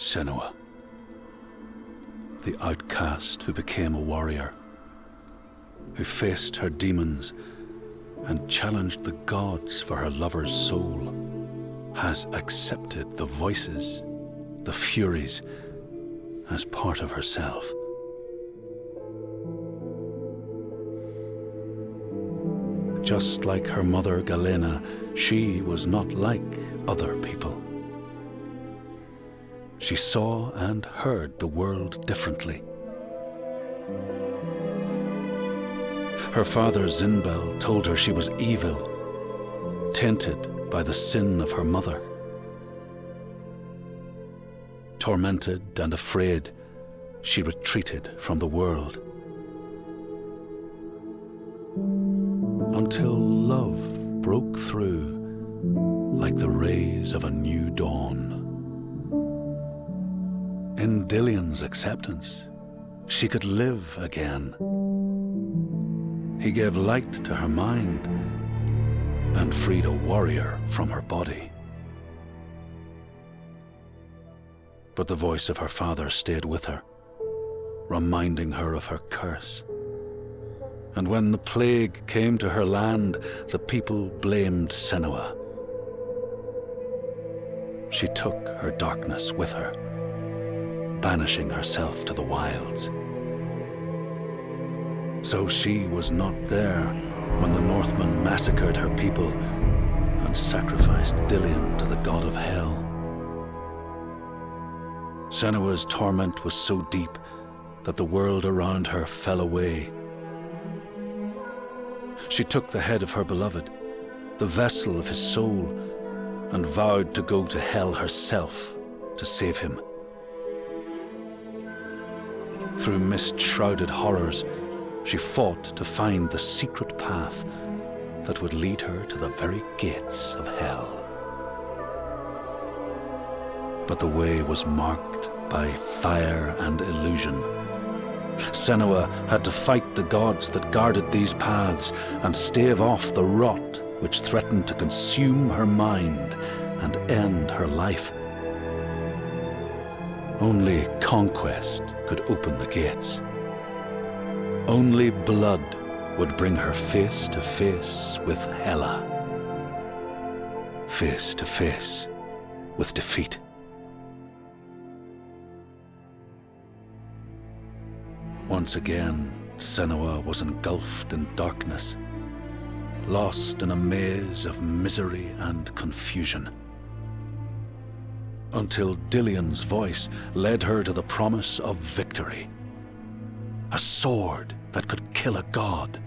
Senua, the outcast who became a warrior, who faced her demons and challenged the gods for her lover's soul, has accepted the voices, the furies, as part of herself. Just like her mother Galena, she was not like other people. She saw and heard the world differently. Her father Zynbel told her she was evil, tainted by the sin of her mother. Tormented and afraid, she retreated from the world. Until love broke through like the rays of a new dawn. In Dillion's acceptance, she could live again. He gave light to her mind and freed a warrior from her body. But the voice of her father stayed with her, reminding her of her curse. And when the plague came to her land, the people blamed Senua. She took her darkness with her, banishing herself to the wilds. So she was not there when the Northmen massacred her people and sacrificed Dillion to the god of hell. Senua's torment was so deep that the world around her fell away. She took the head of her beloved, the vessel of his soul, and vowed to go to hell herself to save him. Through mist-shrouded horrors, she fought to find the secret path that would lead her to the very gates of hell. But the way was marked by fire and illusion. Senua had to fight the gods that guarded these paths and stave off the rot which threatened to consume her mind and end her life. Only conquest could open the gates. Only blood would bring her face to face with Hela. Face to face with defeat. Once again, Senua was engulfed in darkness, lost in a maze of misery and confusion. Until Dillion's voice led her to the promise of victory. A sword that could kill a god.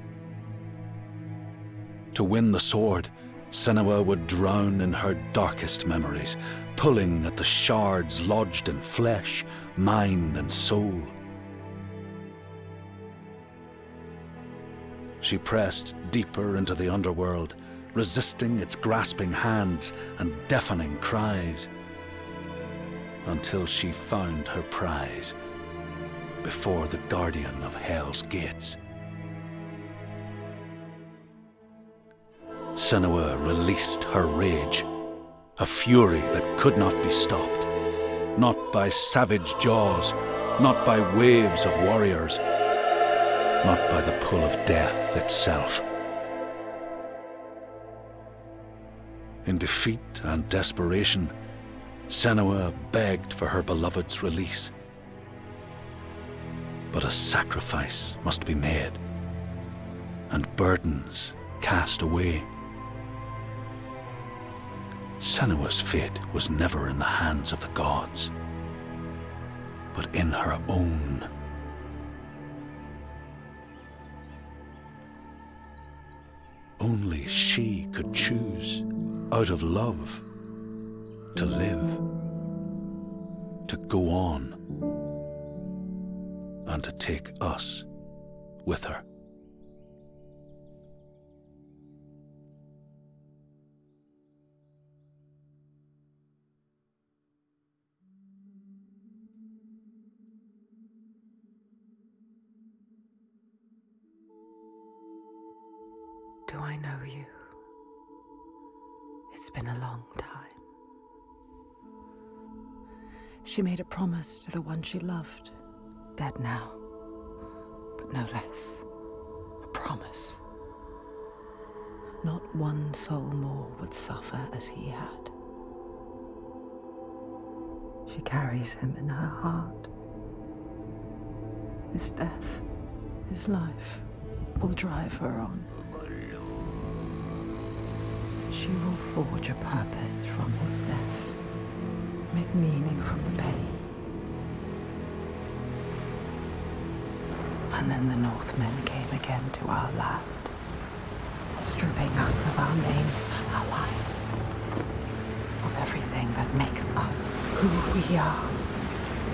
To win the sword, Senua would drown in her darkest memories, pulling at the shards lodged in flesh, mind, and soul. She pressed deeper into the underworld, resisting its grasping hands and deafening cries, until she found her prize before the guardian of Hell's gates. Senua released her rage, a fury that could not be stopped, not by savage jaws, not by waves of warriors, not by the pull of death itself. In defeat and desperation, Senua begged for her beloved's release. But a sacrifice must be made, and burdens cast away. Senua's fate was never in the hands of the gods, but in her own. Only she could choose, out of love, to live, to go on, and to take us with her. Do I know you? It's been a long time. She made a promise to the one she loved, dead now, but no less. A promise. Not one soul more would suffer as he had. She carries him in her heart. His death, his life, will drive her on. She will forge a purpose from his death, make meaning from the pain. And then the Northmen came again to our land, stripping us of our names, our lives, of everything that makes us who we are,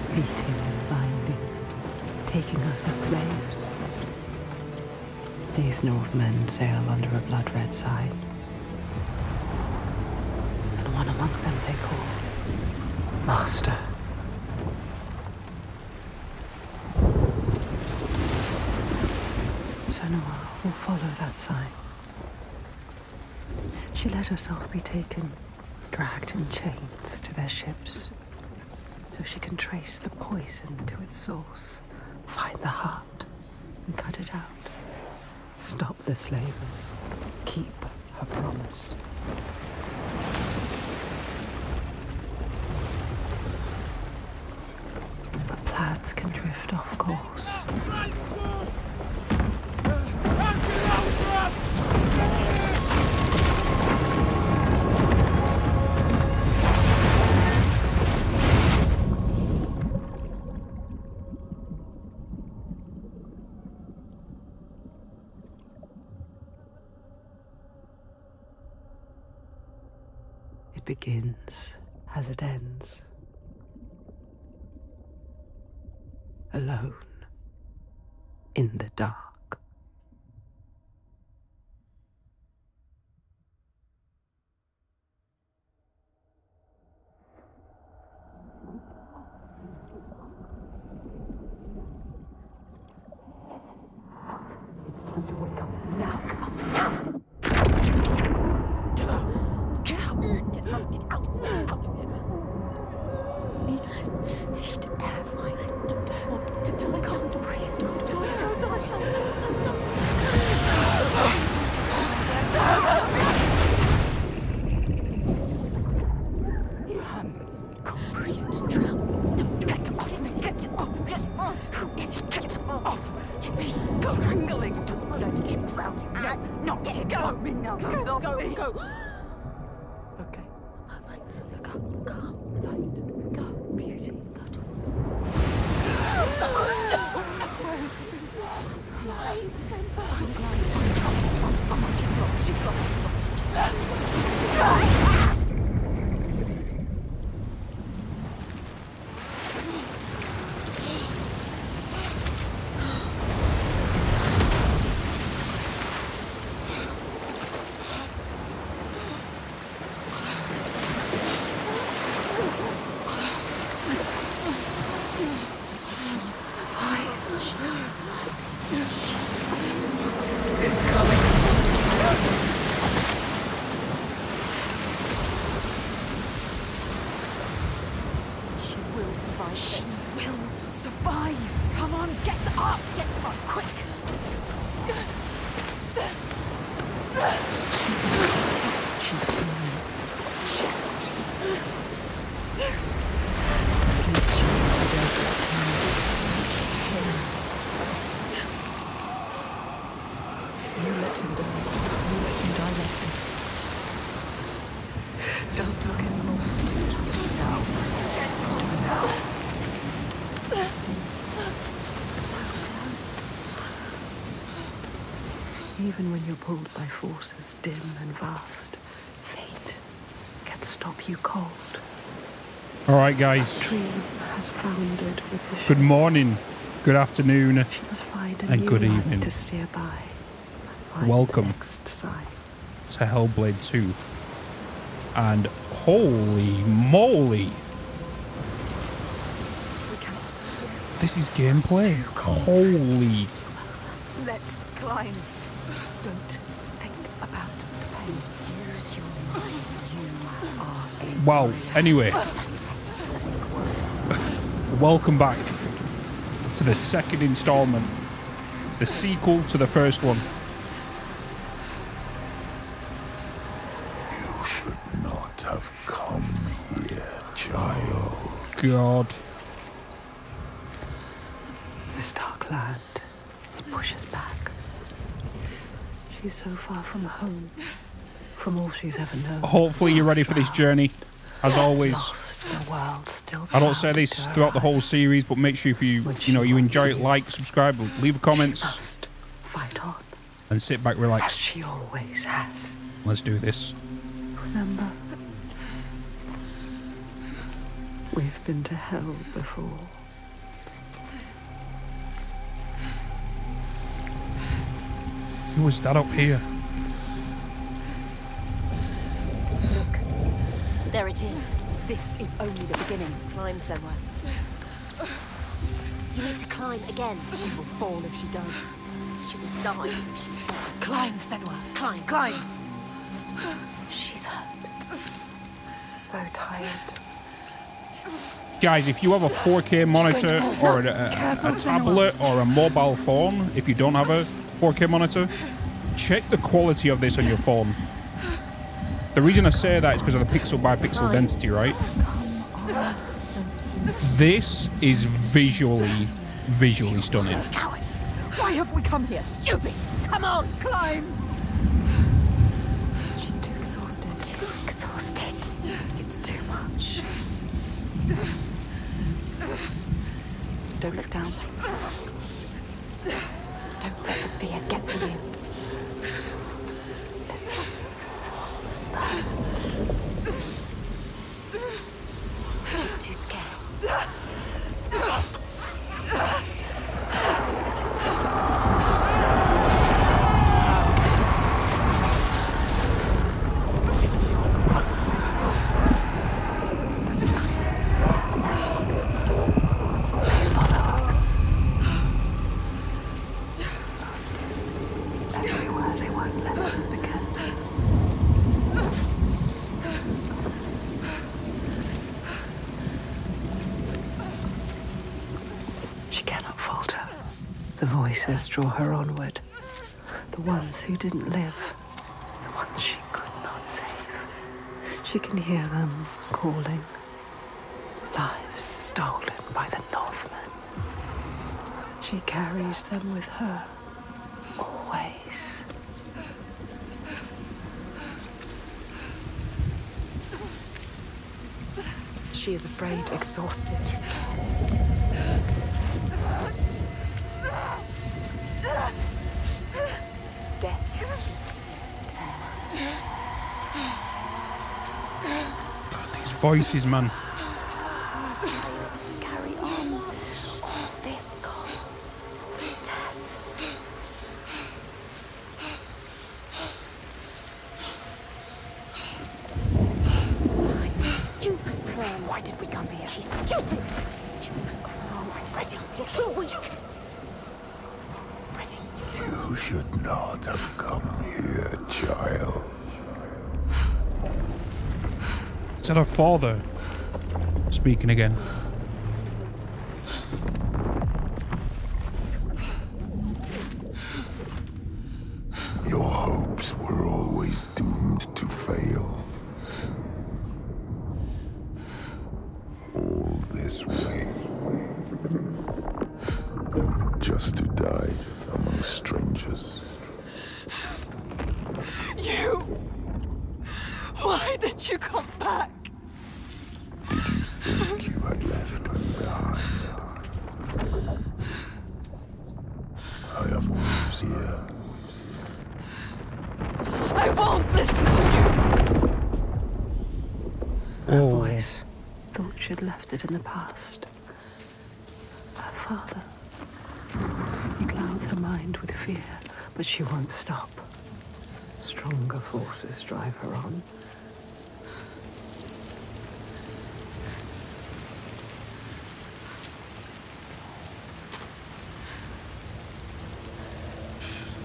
beating and binding, taking us as slaves. These Northmen sail under a blood-red sign. Master. Senua will follow that sign. She let herself be taken, dragged in chains to their ships, so she can trace the poison to its source, find the heart, and cut it out. Stop the slavers. Keep her promise. Off course. Forces dim and vast, fate can stop you cold. All right, guys. Has foundered with the Good morning, good afternoon, She must find a and good evening. to steer by. Find the Welcome. to Hellblade 2. And holy moly, We can't stay here. this is gameplay. Holy. Let's climb. Don't think about the pain. Use your mind. You are a Wow. Anyway, welcome back to the second installment, the sequel to the first one. You should not have come here, child. God. This dark land, it pushes back. She's so far from home, from all she's ever known. Hopefully you're ready for this journey. As always, Lost in a world still I don't say this throughout the whole series, but make sure if you you know you enjoy it, like, subscribe, leave comments, fight on, and sit back, as relax. she always has. Let's do this. Remember? We've been to hell before. Who was that up here? There it is. This is only the beginning. Climb, Senua. You need to climb again. She will fall if she does. She will die if she falls. Climb, Senua. Climb. Climb. She's hurt. So tired. Guys, if you have a 4K monitor or a, a, a tablet or a mobile phone, if you don't have a 4K monitor, check the quality of this on your phone. The reason I say that is because of the pixel by pixel density, right? This is visually, visually stunning. Coward! Why have we come here? Stupid! Come on, climb! She's too exhausted. Too exhausted. It's too much. Don't look down. Don't let the fear get to you. Listen. What's that? She's too scared. The signs. They follow us. Everywhere they won't let us forget. She cannot falter. The voices draw her onward. The ones who didn't live. The ones she could not save. She can hear them calling. Lives stolen by the Northmen. She carries them with her. Always. She is afraid, exhausted. Weak. Ready. You should not have come here, child. Is that her father speaking again? Your hopes were always doomed to fail. All this way. Just to die among strangers. You! Why did you come back? Did you think you had left me behind? I am always here. I won't listen to you! Her Oh. voice thought she'd left it in the past. Her father. He clouds her mind with fear, but she won't stop. Stronger forces drive her on.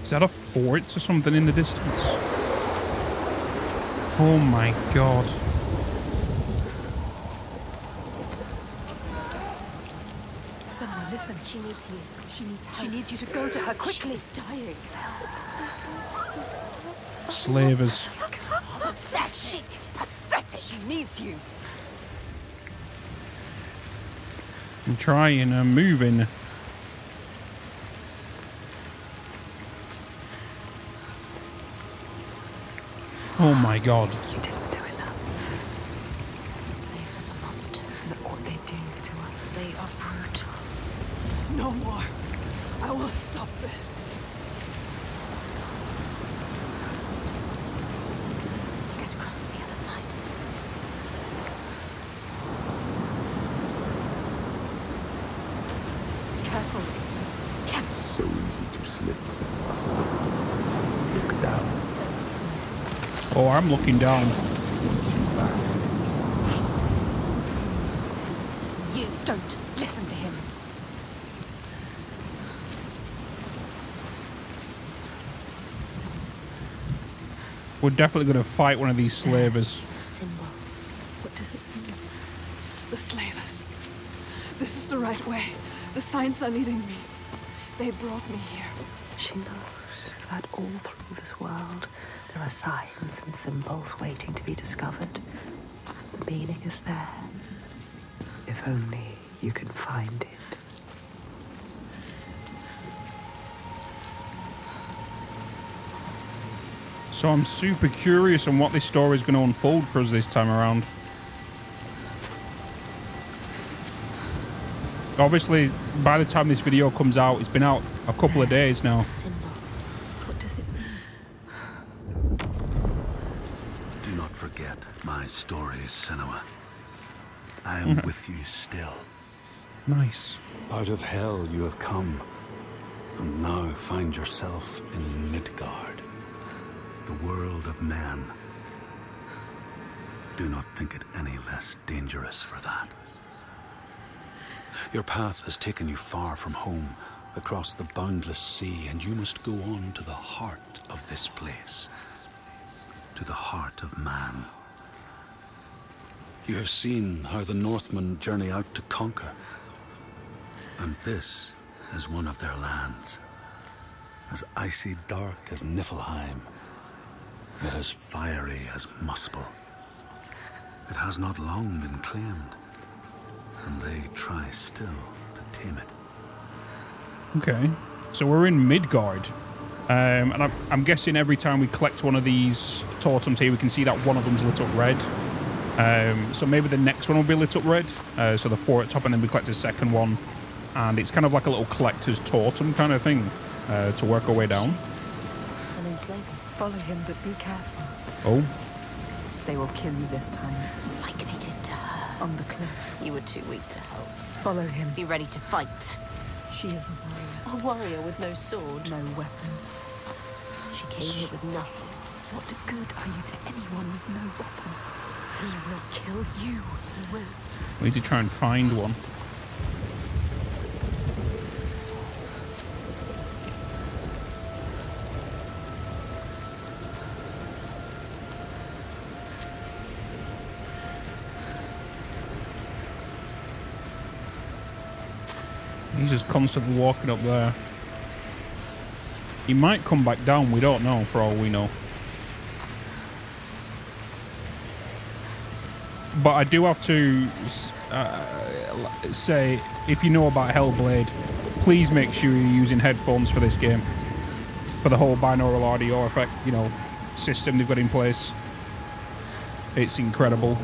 Is that a fort or something in the distance? Oh my god. Someone, listen. She needs you. She needs help. She needs you to go to her quickly. She's dying. Slavers. That shit is pathetic. She needs you. I'm trying, I'm moving. Oh my god. You didn't do enough. Slavers are monsters. Look what they do to us. They are brutal. No more. I will stop this. Get across to the other side. Careful, it's careful. So easy to slip, Senua. Look down. Don't listen to Oh, I'm looking down. You don't listen to him. We're definitely going to fight one of these slavers. the symbol. What does it mean? The slavers. This is the right way. The signs are leading me. They brought me here. She knows that all through this world there are signs and symbols waiting to be discovered. The meaning is there. If only you can find it. So I'm super curious on what this story is going to unfold for us this time around. Obviously, by the time this video comes out, it's been out a couple of days now. The symbol. What does it mean? Do not forget my stories, Senua. I am hmm. with you still. Nice. Out of hell you have come, and now find yourself in Midgard, the world of men. Do not think it any less dangerous for that. Your path has taken you far from home, across the boundless sea, and you must go on to the heart of this place, to the heart of man. You have seen how the Northmen journey out to conquer. And this is one of their lands. As icy dark as Niflheim, yet as fiery as Muspel. It has not long been claimed, and they try still to tame it. Okay. So we're in Midgard. Um, and I'm, I'm guessing every time we collect one of these totems here, we can see that one of them's lit up red. Um, so maybe the next one will be lit up red. Uh, so the four at top, and then we collect a second one. And it's kind of like a little collector's totem kind of thing uh, to work our way down. An enslaver. Follow him, but be careful. Oh, They will kill you this time. Like they did to her. On the cliff. You were too weak to help. Follow him. Be ready to fight. She is a warrior. A warrior with no sword. No weapon. She came here with nothing. What good are you to anyone with no weapon? He will kill you. Will. we need to try and find one. He's just constantly walking up there. He might come back down, we don't know, for all we know. But I do have to uh, say, if you know about Hellblade, please make sure you're using headphones for this game. For the whole binaural audio effect, you know, system they've got in place. It's incredible.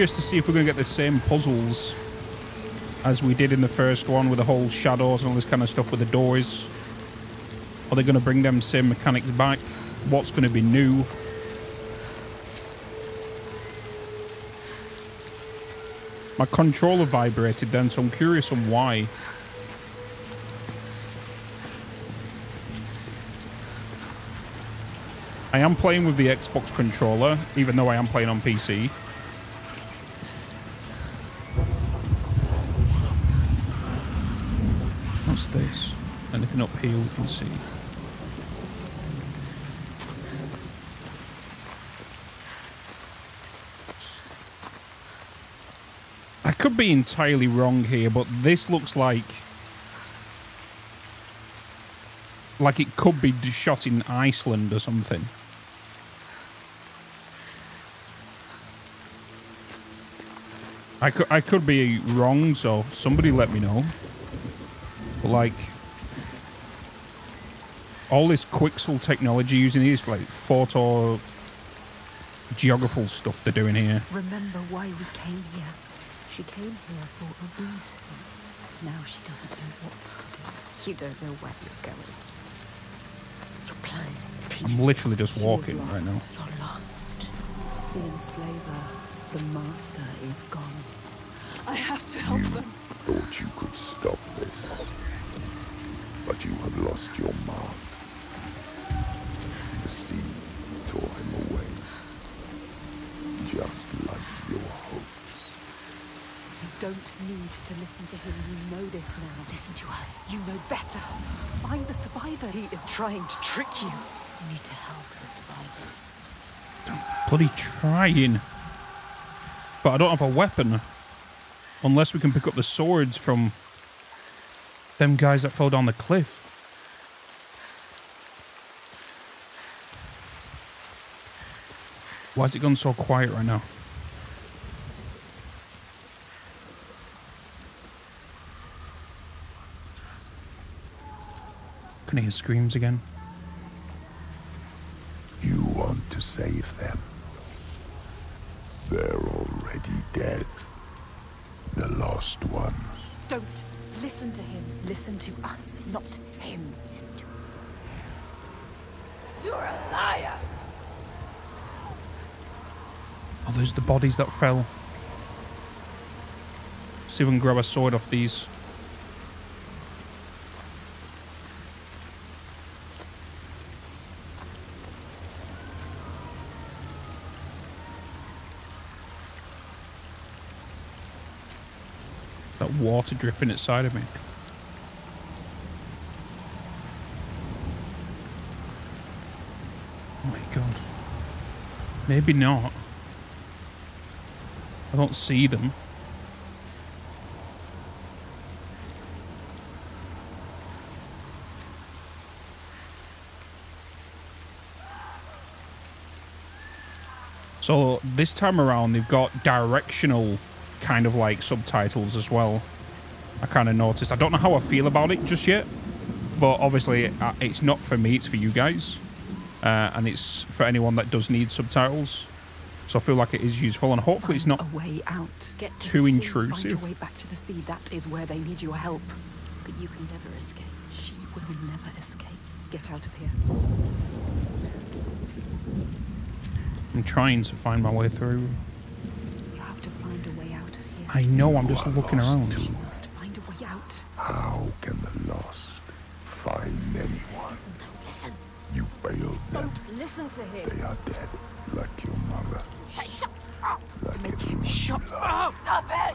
Curious to see if we're going to get the same puzzles as we did in the first one with the whole shadows and all this kind of stuff with the doors. Are they going to bring them same mechanics back? What's going to be new? My controller vibrated then, so I'm curious on why. I am playing with the Xbox controller, even though I am playing on PC. What's this? Up here we can see? I could be entirely wrong here, but this looks like like it could be shot in Iceland or something. I could I could be wrong, so somebody let me know. But like all this Quixel technology using these like photo geographical stuff they're doing here. Remember why we came here. She came here for a reason. But now she doesn't know what to do. You don't know where you're going. Your plan is in I'm literally just You're walking right now. lost. You're lost. The enslaver, the master, is gone. I have to help You them. thought you could stop this, but you have lost your mark. Tore him away, just like your hopes. You don't need to listen to him. You know this now. Listen to us. You know better. Find the survivor. He is trying to trick you. You need to help the survivors. Bloody trying. But I don't have a weapon. Unless we can pick up the swords from them guys that fell down the cliff. Why's it gone so quiet right now? Can I hear screams again? You want to save them. They're already dead. The lost ones. Don't listen to him. Listen to us, not him. You're a liar. Oh, there's the bodies that fell. See if we can grab a sword off these. That water dripping inside of me. Oh my god. Maybe not. I don't see them. So this time around, they've got directional kind of like subtitles as well. I kind of noticed. I don't know how I feel about it just yet, but obviously uh, it's not for me. It's for you guys, uh, and it's for anyone that does need subtitles. So I feel like it is useful, and hopefully it's not a way out. Get to too the sea. intrusive. Find your way back to the sea. That is where they need your help. But you can never escape. She will never escape. Get out of here. I'm trying to find my way through. You have to find a way out of here. I know, I'm just looking around. too. You must find a way out. How can the lost find anyone? Listen, don't listen. You failed them. Don't listen to him. They are dead, shut Stop it.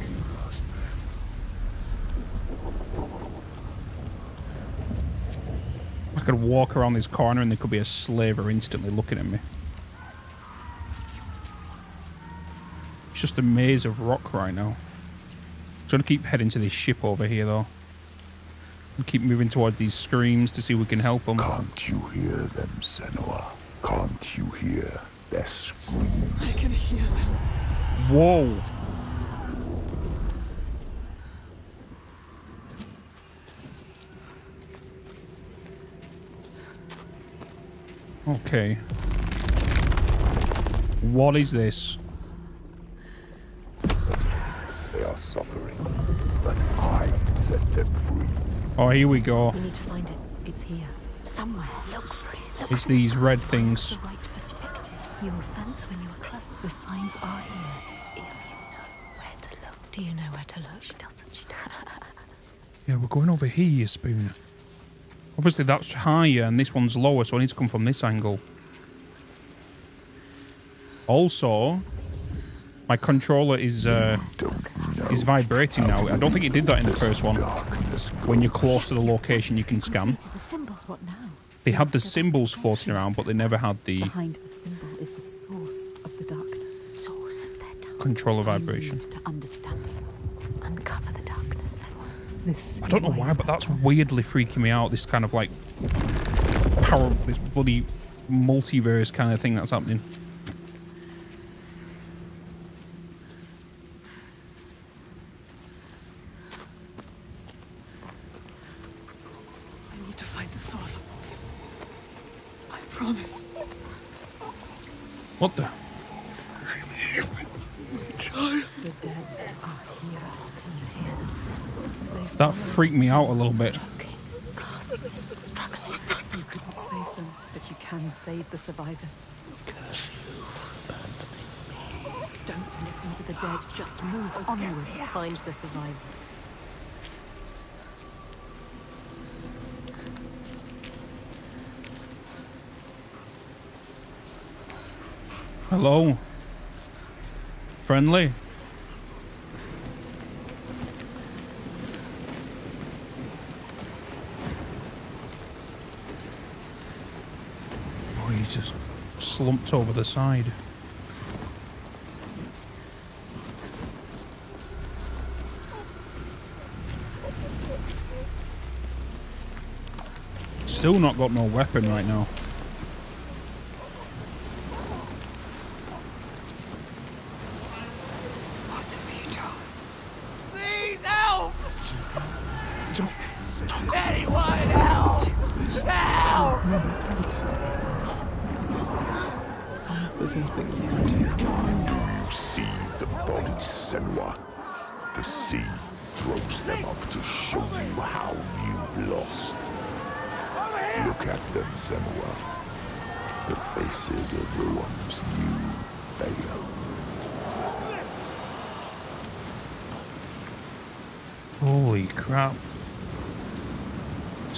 You lost them. I could walk around this corner and there could be a slaver instantly looking at me. It's just a maze of rock right now. So I'm gonna keep heading to this ship over here though. And keep moving towards these screams to see if we can help them. Can't you hear them, Senua? Can't you hear their scream? I can hear them. Whoa! Okay. What is this? They are suffering, but I set them free. Oh, here we go. We need to find it. It's here. Somewhere. Look for it. Look It's these red signs. things. Going over here, you spoon. Obviously, that's higher and this one's lower, so I need to come from this angle. Also, my controller is uh, is vibrating now. I don't think it did that in the first one. When you're close to the location, you can scan. The symbol, what now? They had the symbols floating around, but they never had the Behind the symbol is the source of the darkness. source of their dark. controller vibration. To understand. Uncover the darkness. This I don't know why, but that's weirdly freaking me out. This kind of like power, this bloody multiverse kind of thing that's happening. Out a little bit. You couldn't save them, but you can save the survivors. Don't listen to the dead, just move onwards. Find the survivors. Hello. Friendly. Oh, he's just slumped over the side. Still not got no weapon right now.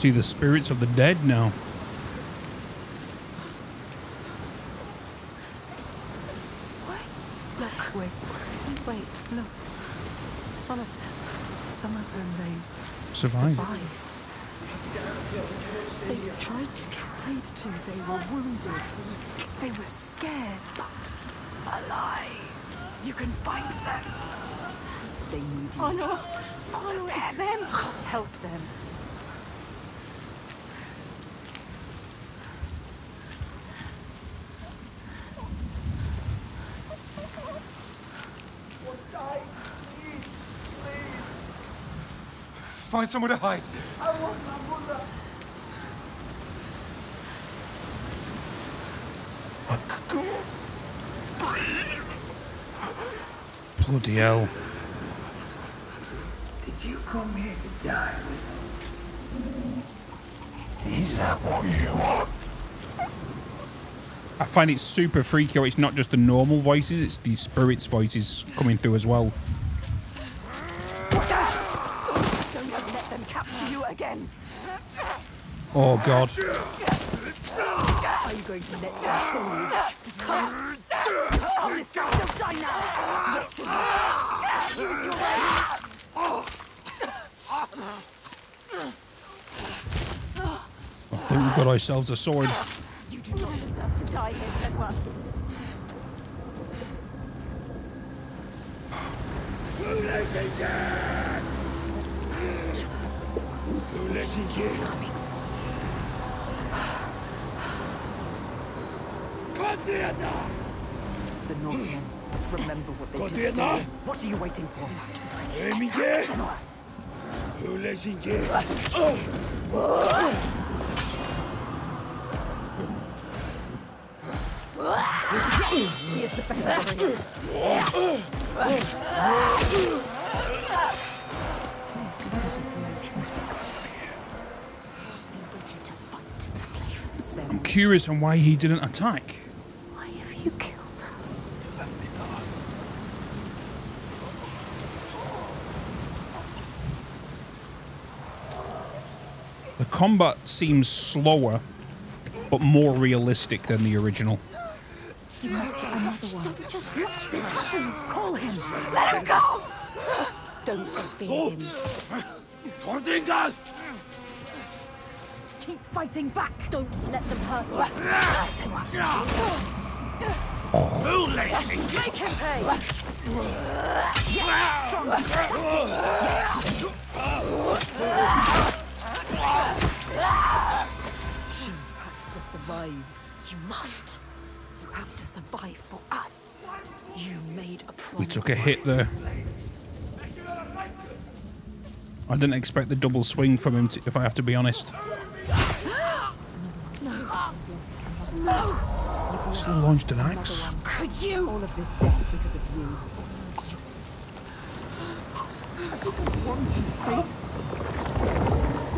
See the spirits of the dead now. Look, wait, wait, look. Some of them, some of them, they Survived. survived. They tried to, tried to. They were wounded. They were scared, but alive. You can find them. They need you. Oh no! Oh no, it's them! Help them. Find somewhere to hide. Bloody hell. Did you come here to die Is that what you want? I find it super freaky how it's not just the normal voices, it's the spirits' voices coming through as well. Oh god. Are you going to let them kill you? Come. Oh, this guy don't die now. Listen. Use your right. I think we've got ourselves a sword. You do not deserve to die here, Senua. The Northmen. Remember what they did to you. What are you waiting for? Attack, Senua. She is the best warrior. to fight the slave. I'm curious on why he didn't attack. Why have you killed us? The combat seems slower, but more realistic than the original. Don't just watch this happen. Call him. Let him go! Don't fear him. Keep fighting back. Don't let them hurt you. Make him pay. Yes, stronger. Yes. Survive. You must. You have to survive for us. You made a promise. We took a hit there. I didn't expect the double swing from him, to, if I have to be honest. Just launched an axe. Could you? All of this death because of you. Touched us.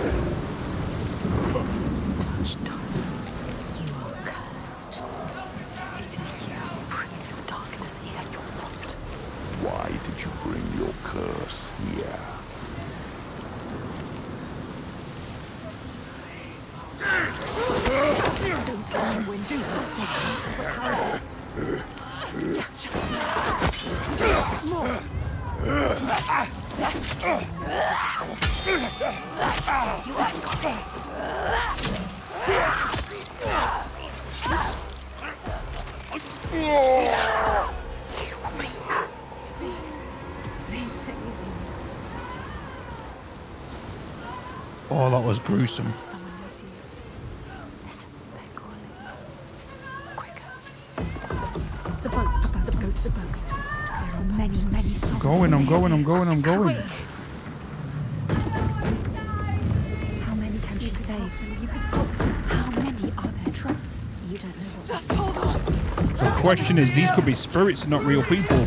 You are cursed. It is you who bring the darkness here. You're not. Why did you bring your curse here? Don't let win. Do something. Yes, just bit. More. Oh, that was gruesome. Someone needs you. Listen, they're calling. Quicker. The boat. The boat. The boat. There are many, many souls. Going, I'm going, I'm going, I'm going. How many can she save? How many are there trapped? You don't know what. Just hold on. Question is, these could be spirits, not real people. You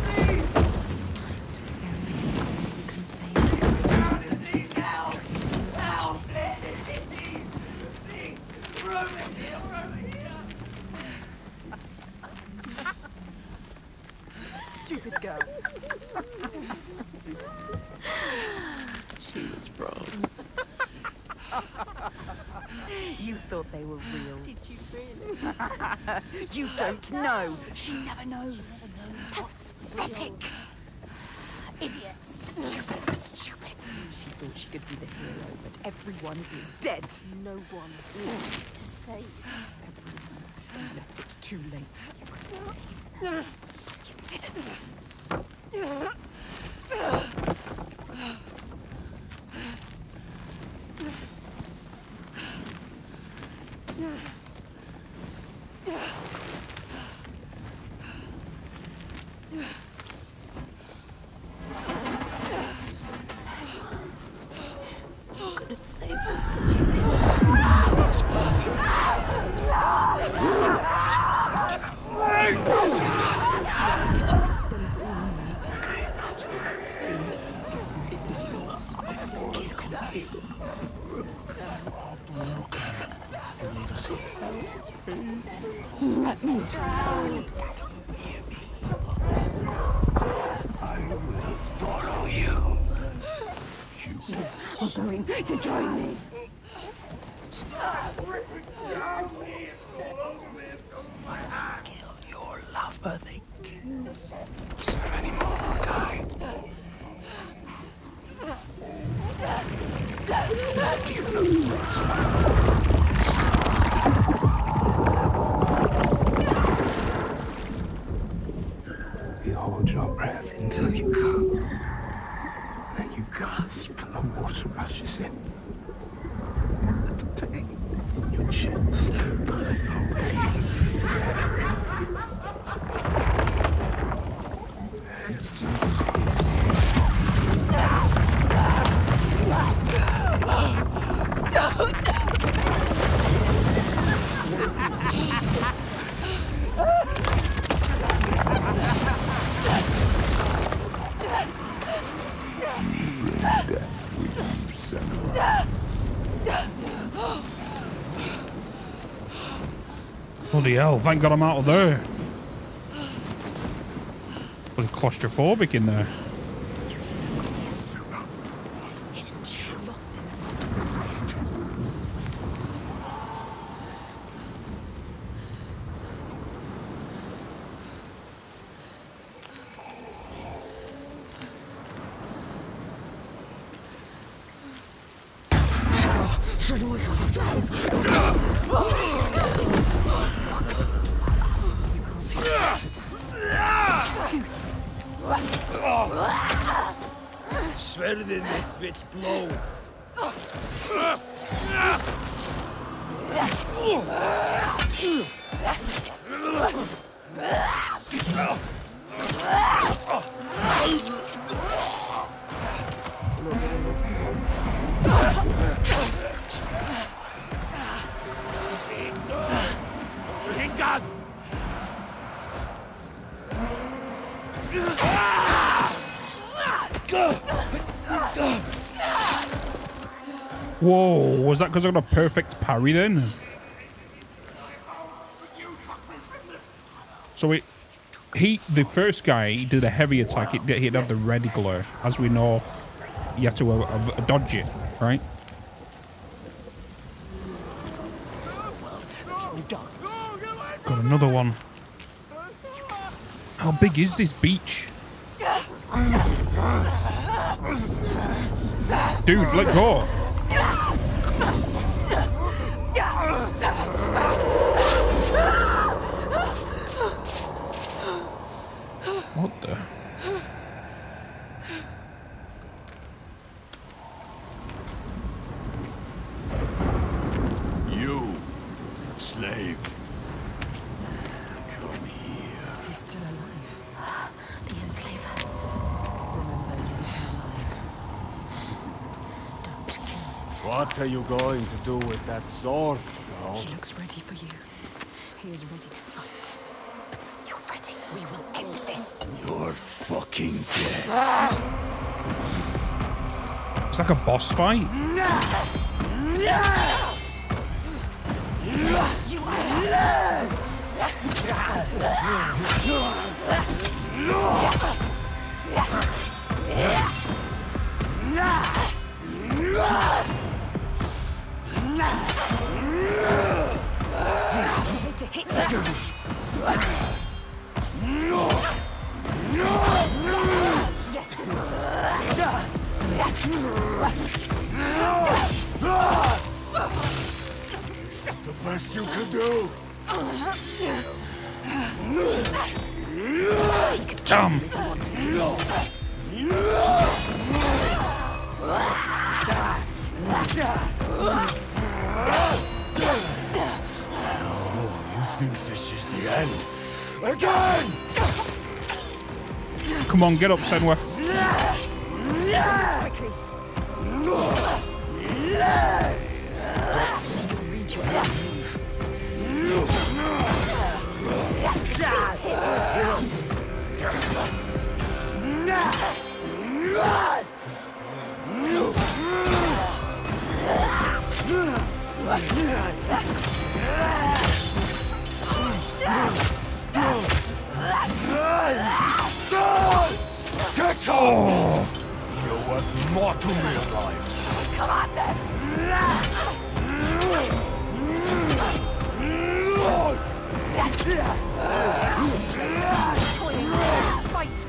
can save. Stupid girl. She was wrong. You thought they were real. Did you really? You don't know. She never knows. Pathetic. Idiots. Stupid, stupid. She thought she could be the hero, but everyone is dead. No one left to save. Everyone. You left it too late. Ah. You didn't. You could have saved us, but you didn't. Follow you. You're going to join me. Bloody hell, thank God I'm out of there. Bloody claustrophobic in there. Was that because I got a perfect parry then? So it, he, the first guy, did a heavy attack. He'd, have the red glare. As we know, you have to uh, dodge it, right? Got another one. How big is this beach? Dude, let go. What the? You, slave. Come here. He's still alive. The enslaver. Remember, you are alive. Don't kill him. What are you going to do with that sword, girl? He looks ready for you. He is ready to fight. You're ready. We will end this. You're fucking dead. It's like a boss fight. Need to hit him. Yes. The best you can do. Damn. You think this is the end? Again! Come on, get up, Senua. Get on! You're worth more to me alive. Come on then. Fight.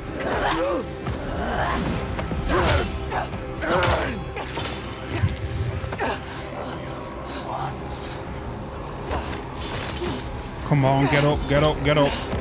Come on, get up, get up, get up.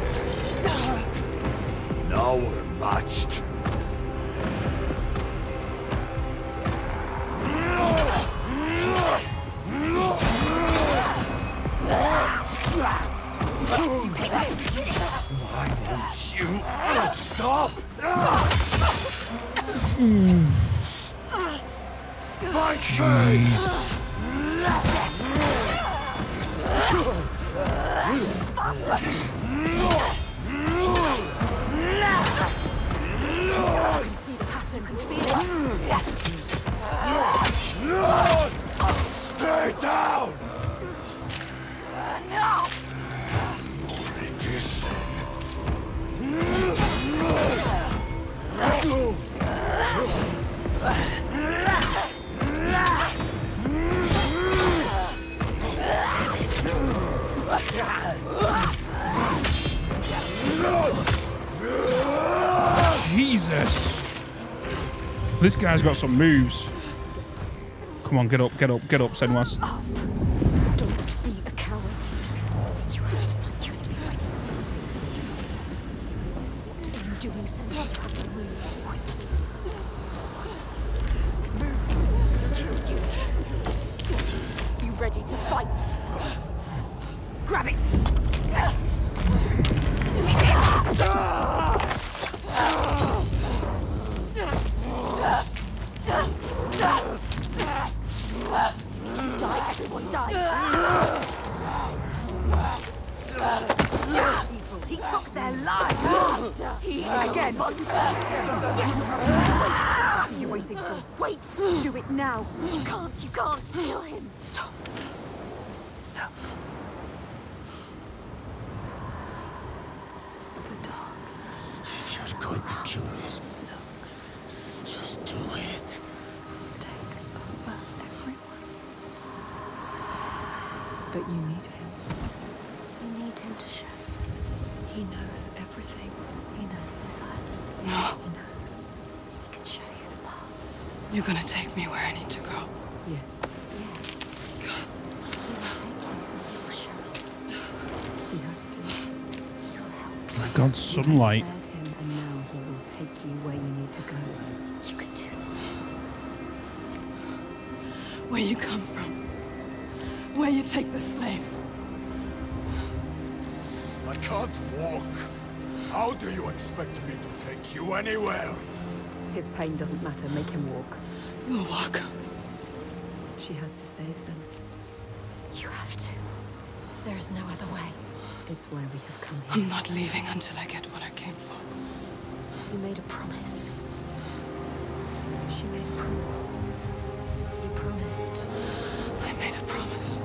Jesus. This guy's got some moves. Come on, get up, get up, get up, Senwas. This. Where you come from. Where you take the slaves. I can't walk. How do you expect me to take you anywhere? His pain doesn't matter. Make him walk. We'll walk. She has to save them. You have to. There is no other way. It's why we have come here. I'm not leaving until I get what I came for. You made a promise. She made a promise. You promised. I made a promise.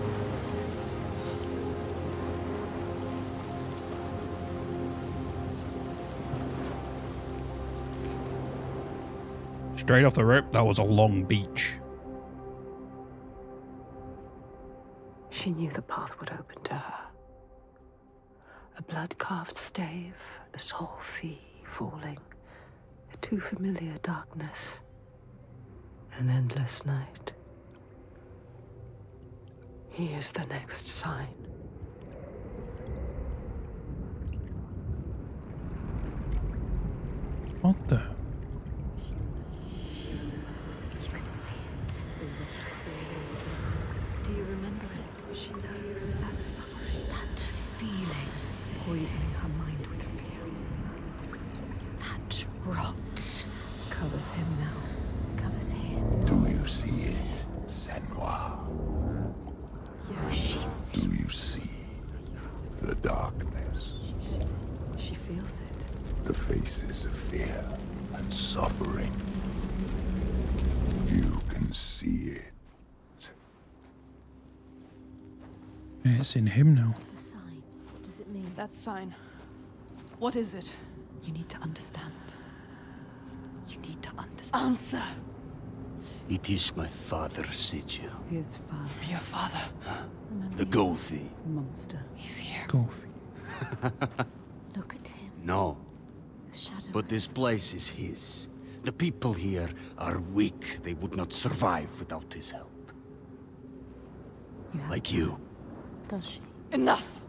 Straight off the rip, that was a long beach. She knew the path would open to her. A blood-carved stave, a soul sea falling, a too familiar darkness, an endless night. He is the next sign. What the? You can see it. Do you remember it? She knows that suffering, that feeling, poisoning her mind with fear. That rot Covers him now. covers him. Do you see it, Senua? Yeah, She Do sees you see the darkness? she feels it. The faces of fear and suffering. You can see it. It's in him now. the sign. What does it mean? That sign. What is it? You need to understand. You need to understand. Answer. It is my father, Sigil. His father. Your father. The Gothi. Monster. He's here. Goofy. Look at him. No, The shadow. but this place is his. The people here are weak. They would not survive without his help. Like you. Does she? Enough!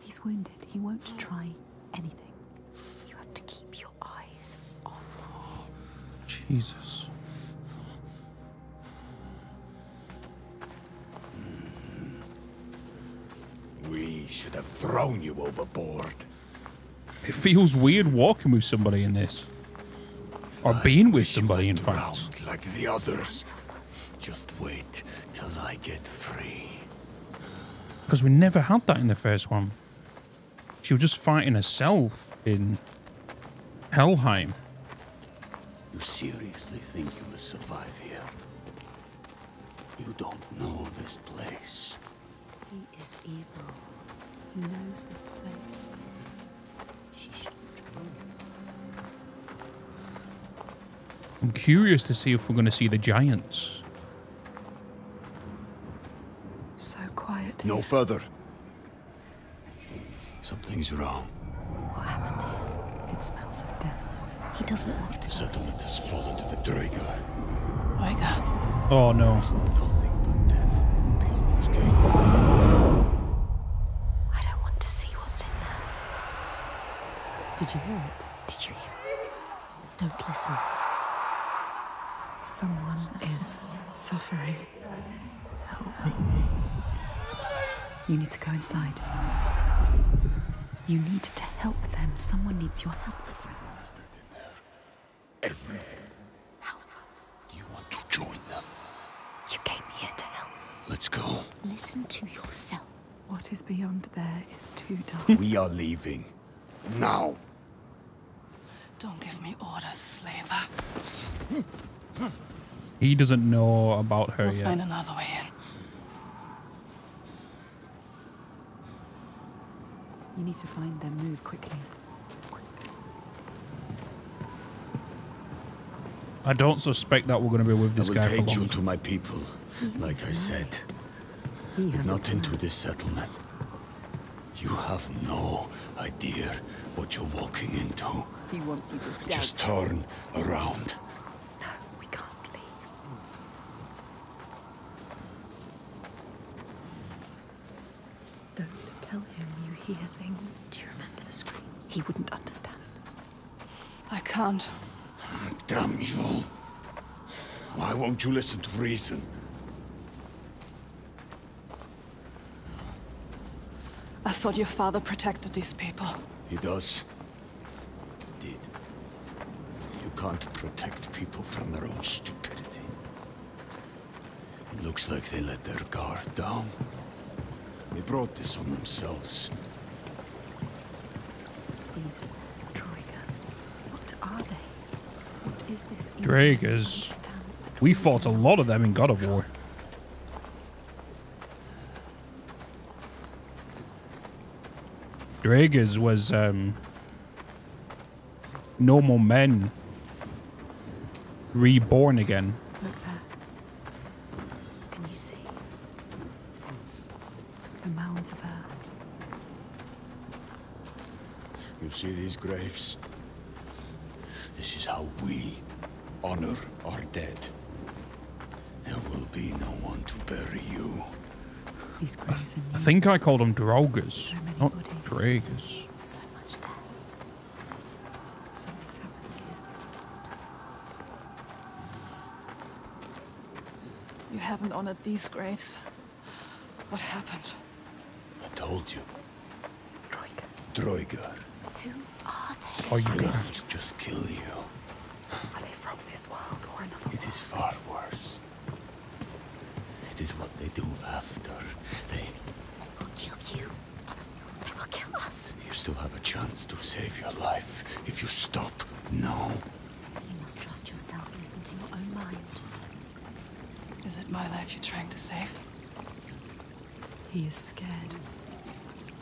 He's wounded. He won't try anything. You have to keep your eyes on him. Jesus. We should have thrown you overboard. It feels weird walking with somebody in this. Or being with somebody, in fact. Drowned like the others. Just wait till I get free. Because we never had that in the first one. She was just fighting herself in Helheim. You seriously think you will survive here? You don't know this place. He is evil. He knows this place. She shouldn't trust him. I'm curious to see if we're going to see the giants. So quiet. No further. Something's wrong. What happened here? It smells of death. He doesn't want to. The settlement has fallen to the Draugr. Oiga. Oh no. Nothing but death beyond those gates. I don't want to see what's in there. Did you hear it? Did you hear? it? Don't listen. Someone is suffering. Help me. You need to go inside. You need to help them. Someone needs your help. Everyone is dead in there. Everyone. Help us. Do you want to join them? You came here to help. Let's go. Listen to yourself. What is beyond there is too dark. We are leaving. Now. Don't give me orders, slaver. Hmm. He doesn't know about her We'll yet. find another way in. You need to find them. Move quickly. I don't suspect that we're going to be with this I will guy for take you to my people. Like I said, He has not into this settlement. You have no idea what you're walking into. He wants you to doubt. Just turn around. No, we can't leave. Don't tell him you hear things. Do you remember the screams? He wouldn't understand. I can't. Ah, damn you. Why won't you listen to reason? I thought your father protected these people. He does. Did. You can't protect people from their own stupidity. It looks like they let their guard down. They brought this on themselves. These Troika. What are they? What is We fought a lot of them in God of War. Dragers was um, normal men reborn again. Look there. Can you see? The mounds of earth. You see these graves? This is how we honor our dead. There will be no one to bury you. These graves are I new. Think I called them Drogers, many not bodies. So much death. Something's happening here. You haven't honored these graves. What happened? I told you, Troika. Draugr. Who are they? You They guys. won't just kill you. Are they from this world or another It is far worse. It is what they do after. They... They will kill you. They will kill us. You still have a chance to save your life if you stop now. You must trust yourself and listen to your own mind. Is it my life you're trying to save? He is scared.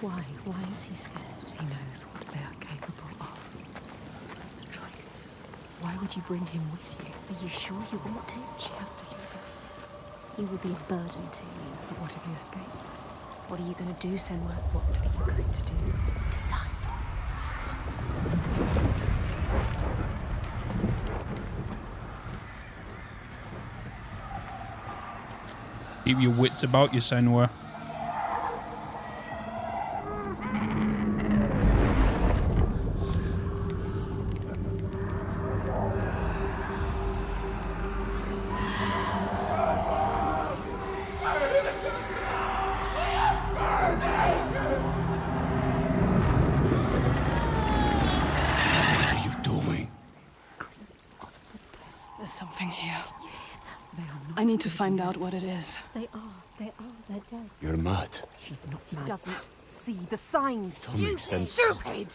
Why? Why is he scared? He knows what they are capable of. The Troika. Why would you bring him with you? Are you sure you want to? She has to leave him. He will be a burden to you. But what if he escapes? What are you going to do, Senua? What are you going to do? Keep your wits about you, Senua. Find out what it is. They are. They are. They're dead. You're mad. He's not mad. Doesn't see the signs. Don't. Stupid!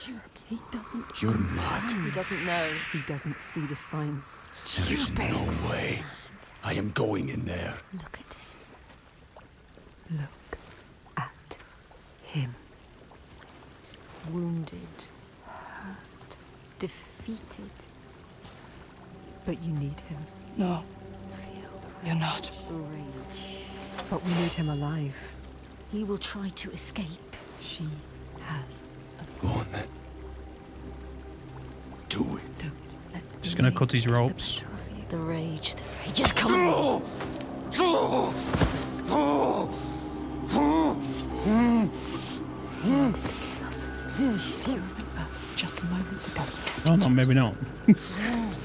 He doesn't. You're mad. He doesn't know. He doesn't see the signs. There is no way. I am going in there. Look at him. Look at him. Wounded. Hurt. Defeated. But you need him. No, Feel the you're not. Rage. But we need him alive. He will try to escape. She has Go on then. Do it. Just gonna cut his ropes. The rage, the rage is coming. Just moments ago. Oh no, maybe not.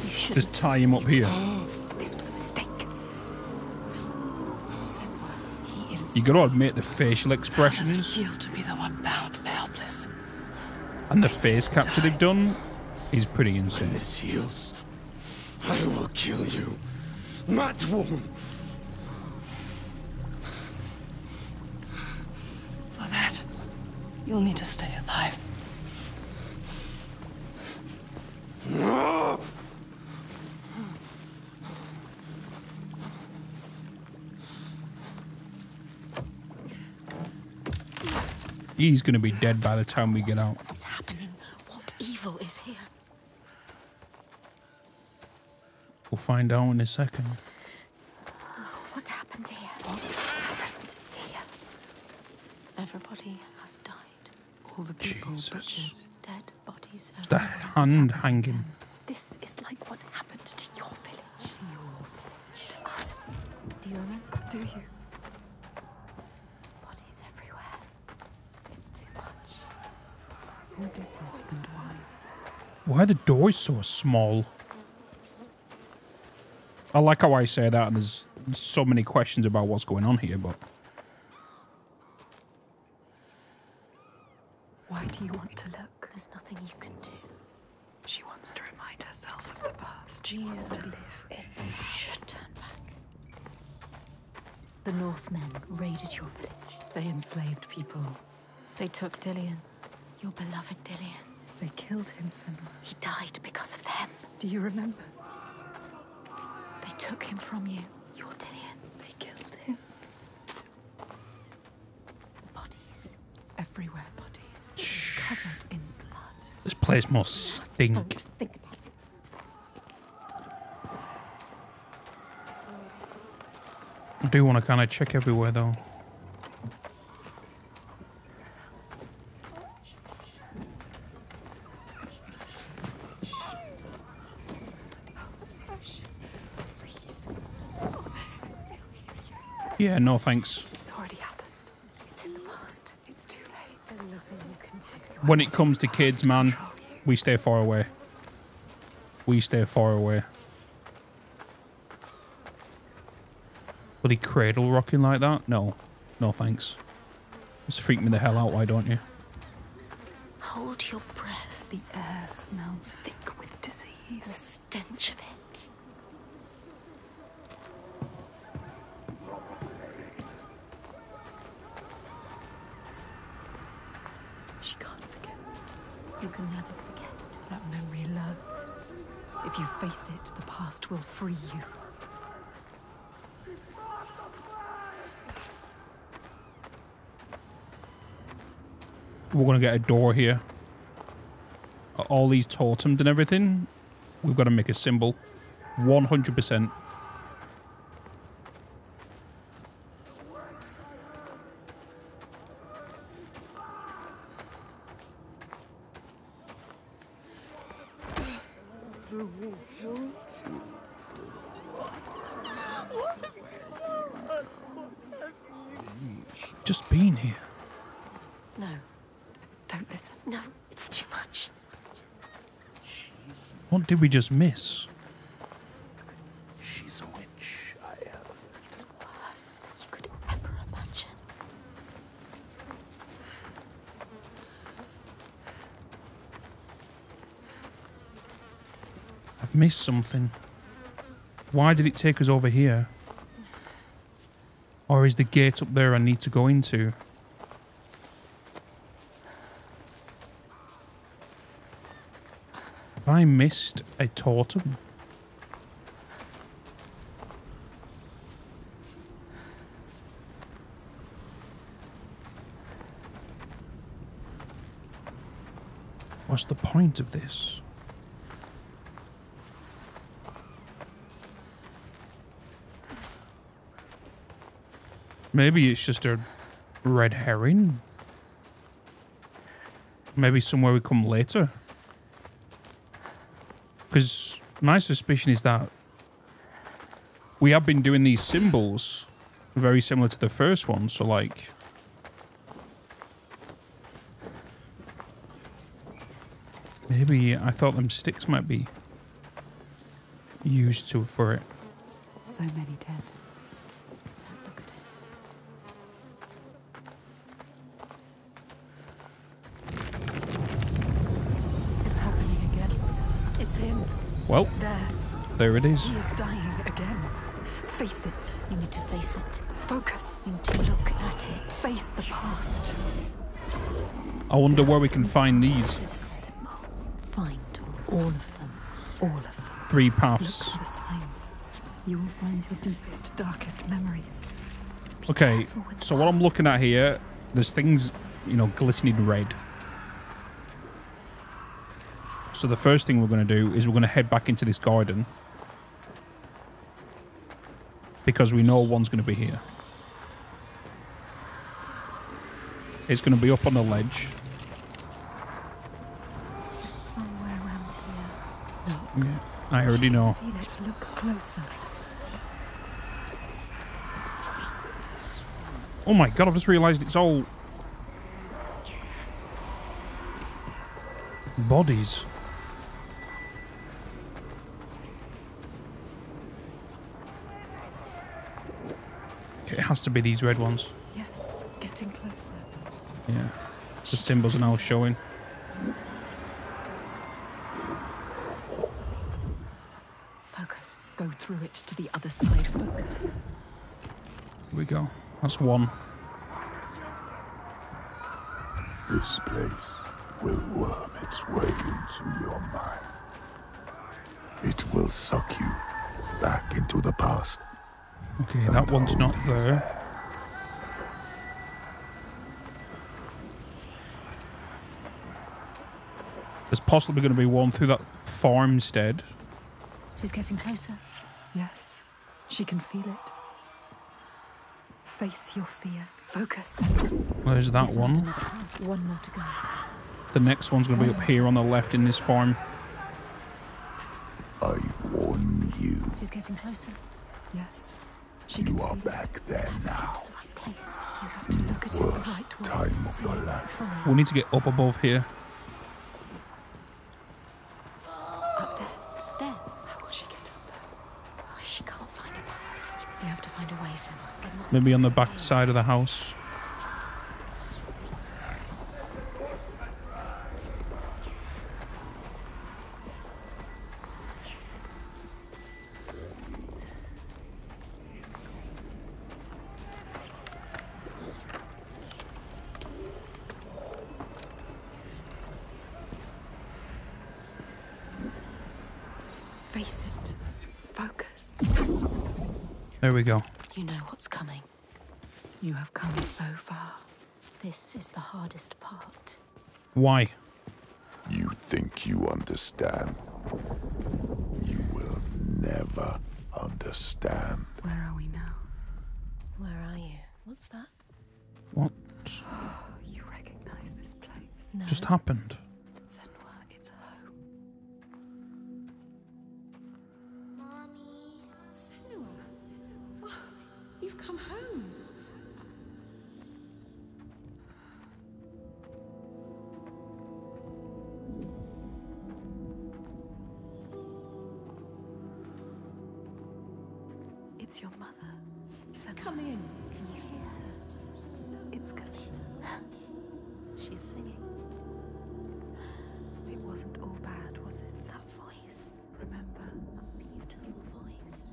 Just tie him up here. You gotta admit the facial expressions Feel to be the one bound and helpless. and the face capture they've done is pretty When insane. this heals, I will kill you. Mad woman. For that, you'll need to stay alive. He's gonna be dead by the time we get out. What's happening? What evil is here? We'll find out in a second. What happened here? What happened here? Everybody has died. All the people Jesus. Dead bodies. The hand hanging. Why door is so small? I like how I say that, and there's so many questions about what's going on here, but Why do you want to look? There's nothing you can do. She wants to remind herself of the past. She wants to live in. Should turn back. The Northmen raided your village. They enslaved people. They took Dillion. Your beloved Dillion. They killed him, Senua. He died because of them. Do you remember? They him from you. Your Dillion. They killed him. The bodies. Everywhere bodies. Covered in blood. this place must stink. Think about it. I do want to kind of check everywhere, though. Yeah, no thanks. It's already happened. It's in the past. It's too late. There's nothing you can do. When it comes to kids, man, we stay far away. We stay far away. Will he cradle rocking like that? No. No thanks. Just freak me the hell out, why don't you? Hold your breath. The air smells thick with disease. The disease. stench of it. She can't forget. You can never forget. That memory loves. If you face it, the past will free you. We're going to get a door here. All these totems and everything, we've got to make a symbol. 100%. Just being here. No. Don't listen. No. It's too much. What did we just miss? She's a witch, I have. It's worse than you could ever imagine. I've missed something. Why did it take us over here? Or is the gate up there I need to go into? I missed a totem? What's the point of this? Maybe it's just a red herring. Maybe somewhere we come later. Because my suspicion is that we have been doing these symbols very similar to the first one. So, like, maybe I thought them sticks might be used to for it. So many dead. Don't look at it. It's happening again. It's him. Well, There. there it is. He is dying again. Face it. You need to face it. Focus. You need to look at it. Face the past. I wonder where we can find these Find all of them. All of them. three Look paths. for the signs. You will find your deepest, darkest memories. Be Okay, so what I'm looking at here, there's things, you know, glistening red. So the first thing we're going to do is we're going to head back into this garden. Because we know one's going to be here. It's going to be up on the ledge. It's somewhere around here. Yeah, I already know. Feel it. Look closer. Oh my god, I've just realised it's all... Bodies. It has to be these red ones. Yes, getting closer. Yeah. The symbols are now showing. Focus. Go through it to the other side. Focus. Here we go. That's one. This place will worm its way into your mind. It will suck you back into the past. Okay, that one's not there. There's possibly going to be one through that farmstead. She's getting closer. Yes, she can feel it. Face your fear. Focus. There's that Find one. One more to go. The next one's going to be up here on the left in this farm. I warn you, She's getting closer. Yes, she you are back there now. The right place. You have to look at it the Worst right time to of your life. We need to get up above here. Up there. There. How will she get up there? Oh, she can't find a path. You have to find a way, Sam. Get lost. Maybe on the back side of the house. Face it. Focus. There we go. You know what's coming. You have come so far. This is the hardest part. Why? You think you understand. You will never understand. Where are we now? Where are you? What's that? What You recognize this place. No. just happened? It's your mother. Senua. Come in. Can you hear her? It's good. She's singing. It wasn't all bad, was it? That voice. Remember? A beautiful voice.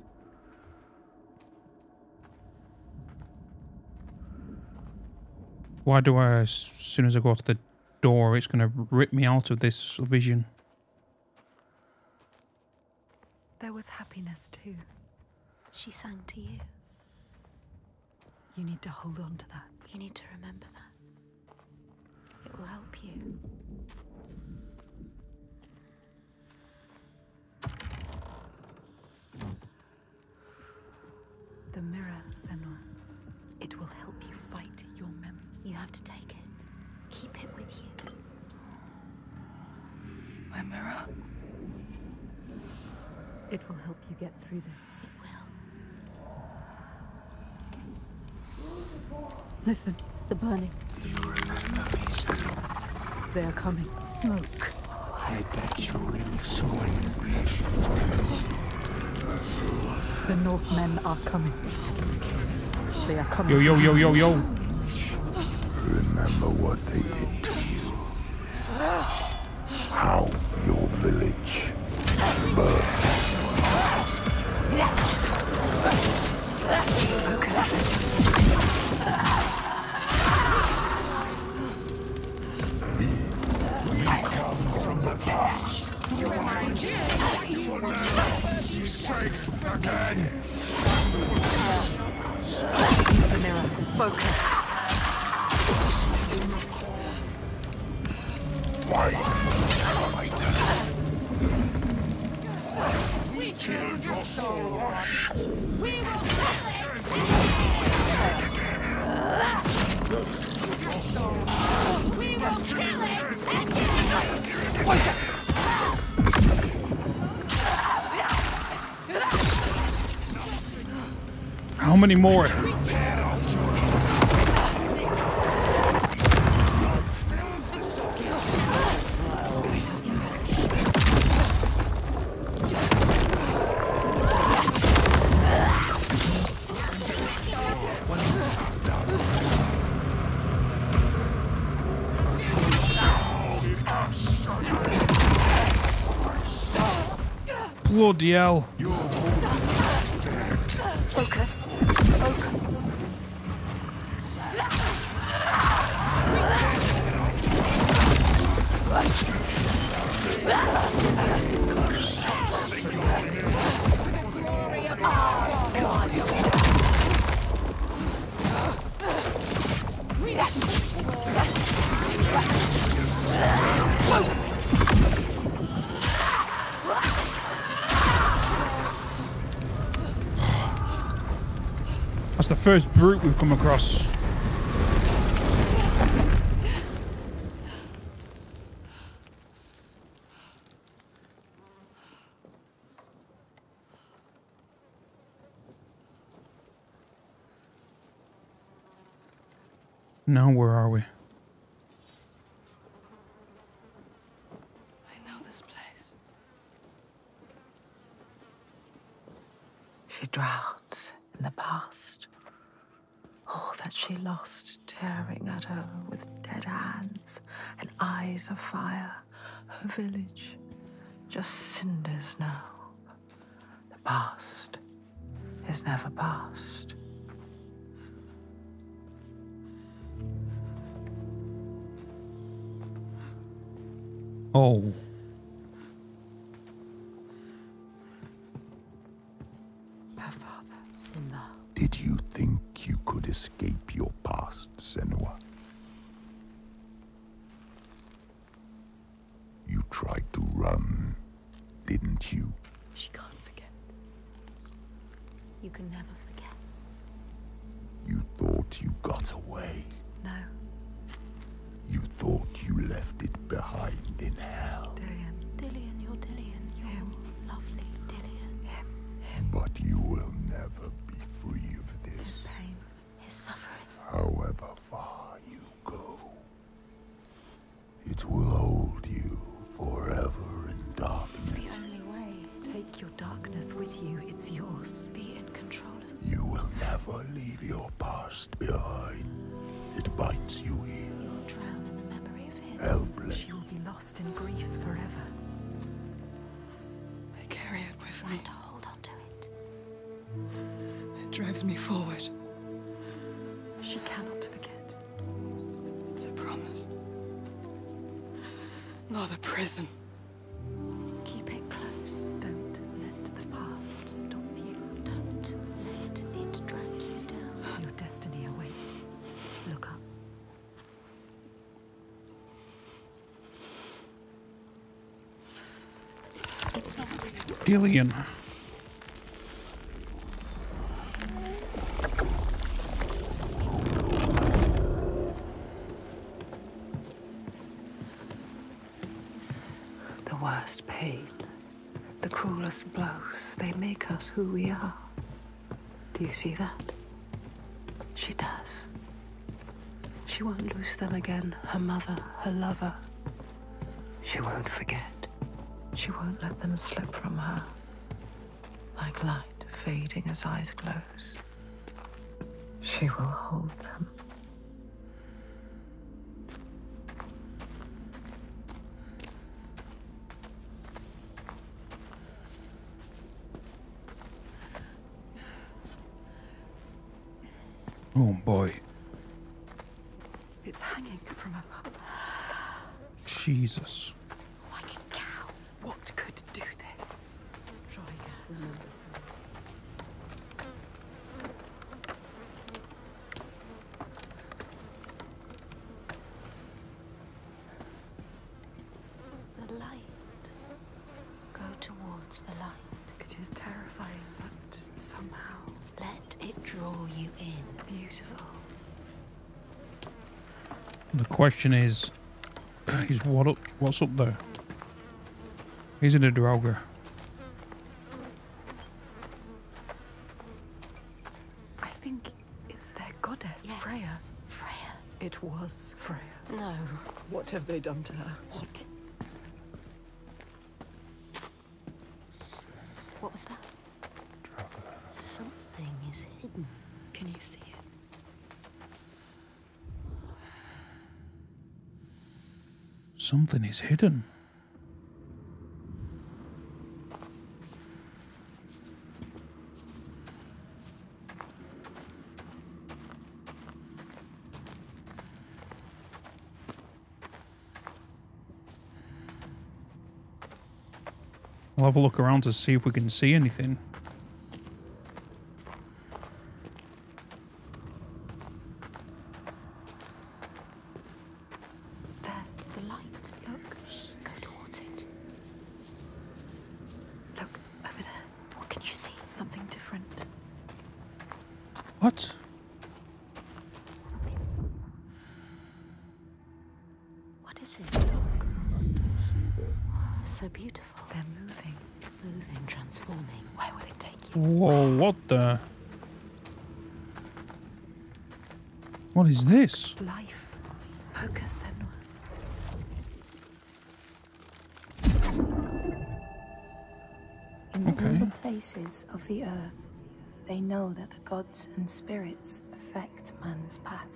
Why do I, as soon as I go to the door, it's going to rip me out of this vision? There was happiness too. She sang to you. You need to hold on to that. You need to remember that. It will help you. The mirror, Senua. It will help you fight your memories. You have to take it. Keep it with you. My mirror. It will help you get through this. Listen, the burning. Do you remember me, Sam? They are coming. Smoke. I bet you really saw it. The Northmen are coming. They are coming. Yo, yo, yo, yo, yo. Remember what they did many more? Bloody hell. First brute we've come across. Now where are we? I know this place. She drowns in the past. All that she lost tearing at her with dead hands and eyes of fire. Her village, just cinders now. The past is never past. Oh. Her father. Zynbel. Think you could escape your past, Senua? You tried to run, didn't you? She can't forget. You can never forget. You thought you got away. No, You thought you left it behind in hell. Dillion. Dillion, you're Dillion. You're lovely Dillion. Him. Him. But you will never be free however far you go. It will hold you forever in darkness. It's the only way. Take your darkness with you. It's yours. Be in control of You will never leave your past behind. It binds you here, You'll drown in the memory of him. helpless. She will be lost in grief forever. I carry it with Learn me. to hold on to it. It drives me forward. She cannot forget. It's a promise. Not a prison. Keep it close. Don't let the past stop you. Don't let it drag you down. Your destiny awaits. Look up. Dillion. Who we are. Do you see that? She does. She won't lose them again. Her mother, her lover. She won't forget. She won't let them slip from her. Like light fading as eyes close. She will hold them. Boy. It's hanging from a. Jesus. Like a cow. What could do this? Try again. Remember something. The light. Go towards the light. It is terrifying, but somehow Let it draw you in. beautiful. The question is, is what up? What's up there? Is it a Draugr? I think it's their goddess, Yes, Freya. Freya. It was Freya. No. What have they done to her? What? What was that? Something is hidden. Can you see it? Something is hidden. We'll have a look around to see if we can see anything. There. The light. Look. Go towards it. Look. Over there. What can you see? Something different. What? What is it? So beautiful. They're moving. Moving, transforming. Where will it take you? Whoa, what the? What is this? Life. Focus, Senua. In Okay. the places of the earth, they know that the gods and spirits affect man's path.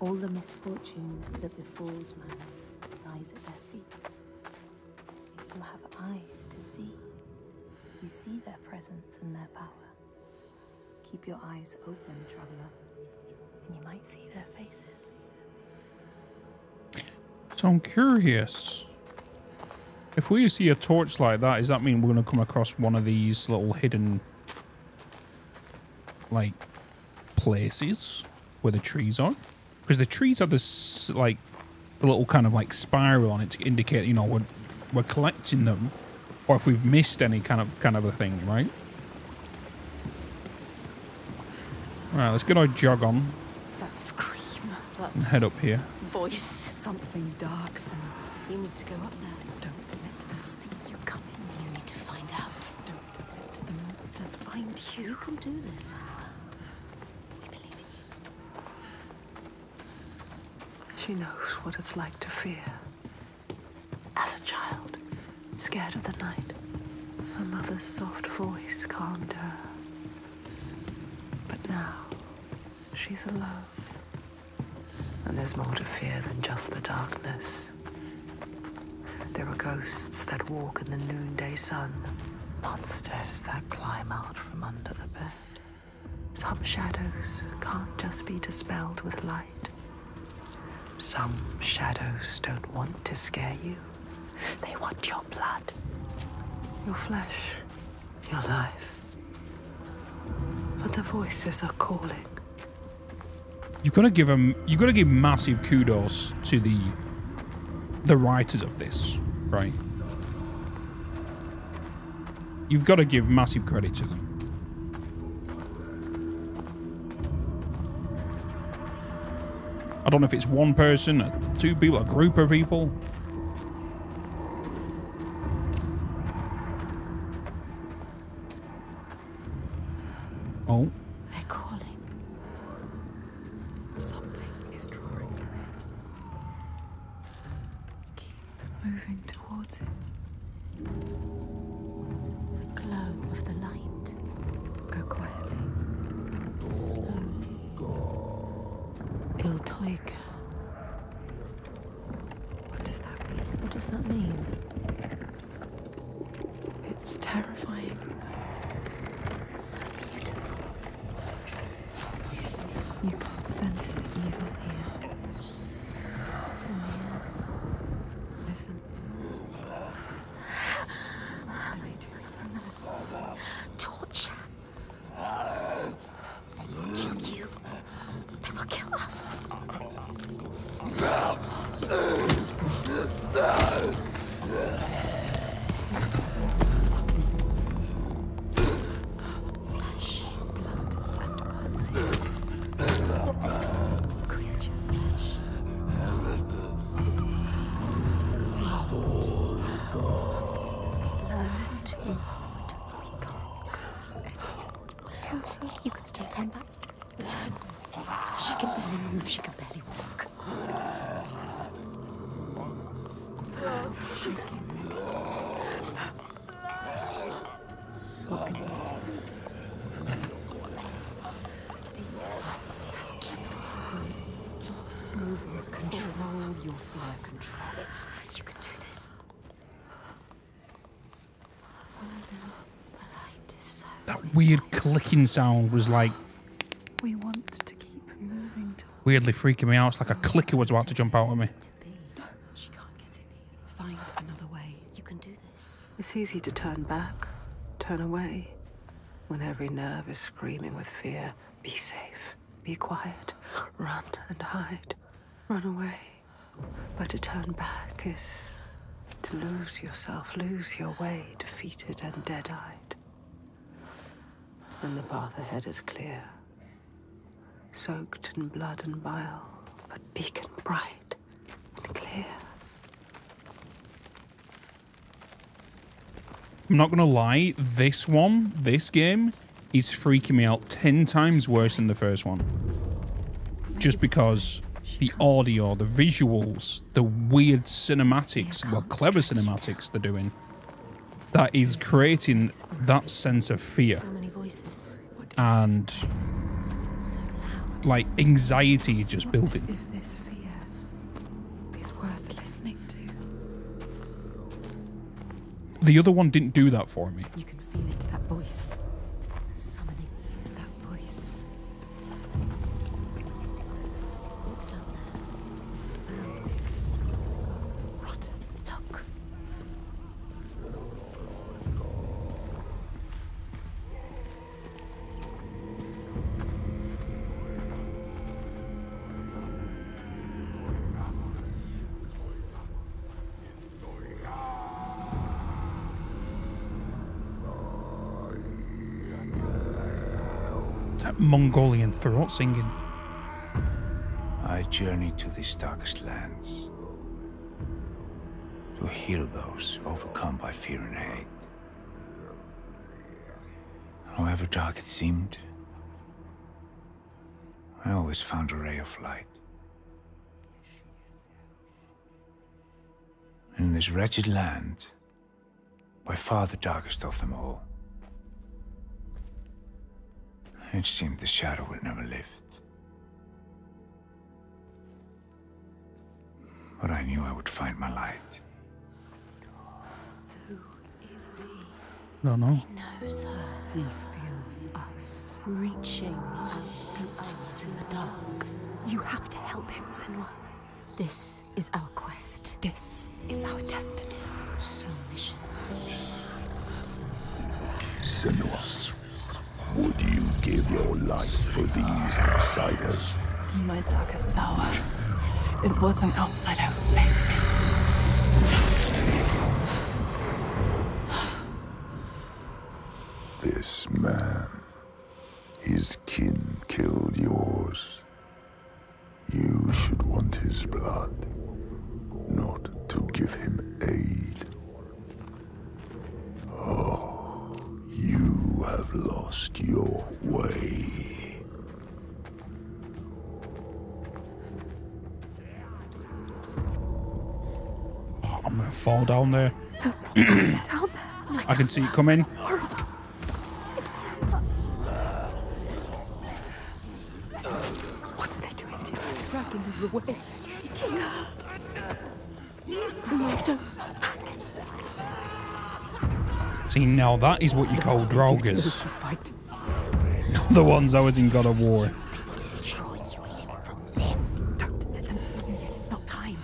All the misfortune that befalls man lies at their feet. You have eyes to see, you see their presence and their power. Keep your eyes open, traveler, and you might see their faces. So I'm curious. If we see a torch like that, does that mean we're going to come across one of these little hidden, like, places where the trees are? Because the trees have this, like, little kind of like spiral on it to indicate, you know, we're we're collecting them, or if we've missed any kind of kind of a thing, right? All right, let's get our jog on That scream. That and head up here. voice. Something dark, Senua. You need to go up there. Don't let them see you coming. You need to find out. Don't let the monsters find You you. can do this, We believe in you. She knows what it's like to fear. As a child, scared of the night, her mother's soft voice calmed her. But now, she's alone. And there's more to fear than just the darkness. There are ghosts that walk in the noonday sun, monsters that climb out from under the bed. Some shadows can't just be dispelled with light. Some shadows don't want to scare you. They want your blood, your flesh, your life. But the voices are calling. You've gotta give them. You've gotta give massive kudos to the the writers of this, right? You've got to give massive credit to them. I don't know if it's one person, or two people, a group of people. Clicking sound was like We want to keep moving weirdly freaking me out. It's like a clicker was about to jump out at me. She can't get in here. Find another way. You can do this. It's easy to turn back, turn away, when every nerve is screaming with fear. Be safe, be quiet, run and hide, run away. But to turn back is to lose yourself, lose your way, defeated and dead And the path ahead is clear, soaked in blood and bile, but beacon bright and clear. I'm not gonna lie, this one, this game, is freaking me out ten times worse than the first one. Just because the audio, the visuals, the weird cinematics, well, clever cinematics they're doing, that is creating that sense of fear So many voices. and So like anxiety just building. If this fear is worth listening to, The other one didn't do that for me. you can feel it, that voice, Mongolian throat singing. I journey to these darkest lands to heal those overcome by fear and hate. However dark it seemed, I always found a ray of light. In this wretched land, by far the darkest of them all, it seemed the shadow would never lift. But I knew I would find my light. Who is he? Don't know. Knows her. He feels us. Reaching out to us in the dark. You have to help him, Senua. This is our quest. This is our destiny. Our mission. Senua, would you give your life for these outsiders? In my darkest hour, it was an outsider who saved me. This man, his kin killed yours. You should want his blood, not to give him aid. Oh, you have lost your way. Oh, I'm gonna fall down there. down there. I can see it coming. What are they doing to her? Dragging her away. Taking her. No, don't. See, now that is what you call Draugrs. who. The ones I was in God of War. Destroy you limb from limb. Don't let them see you yet. It's not time.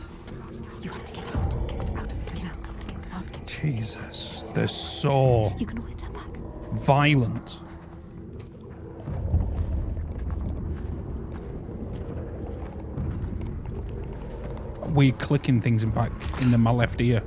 You have to get out. Get out of it. Get out. Get out. Get Jesus, they're so You can always turn back. violent. Weird clicking things in back in my left ear.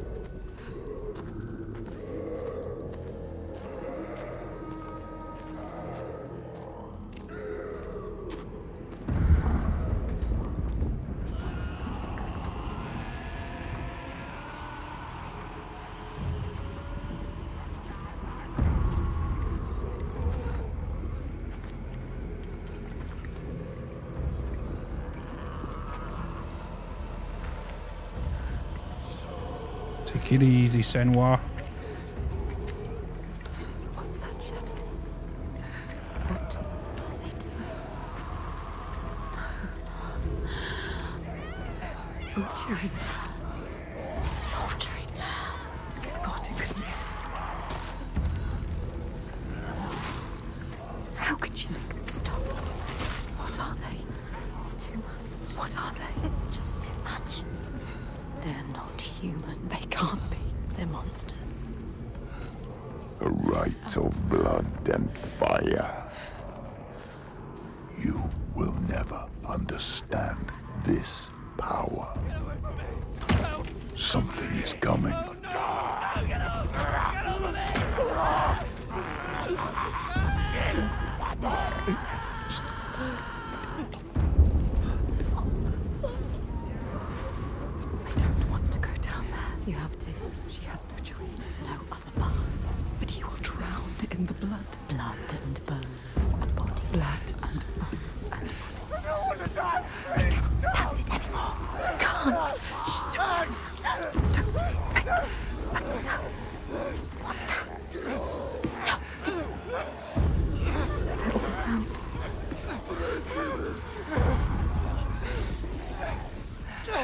Easy, Senua.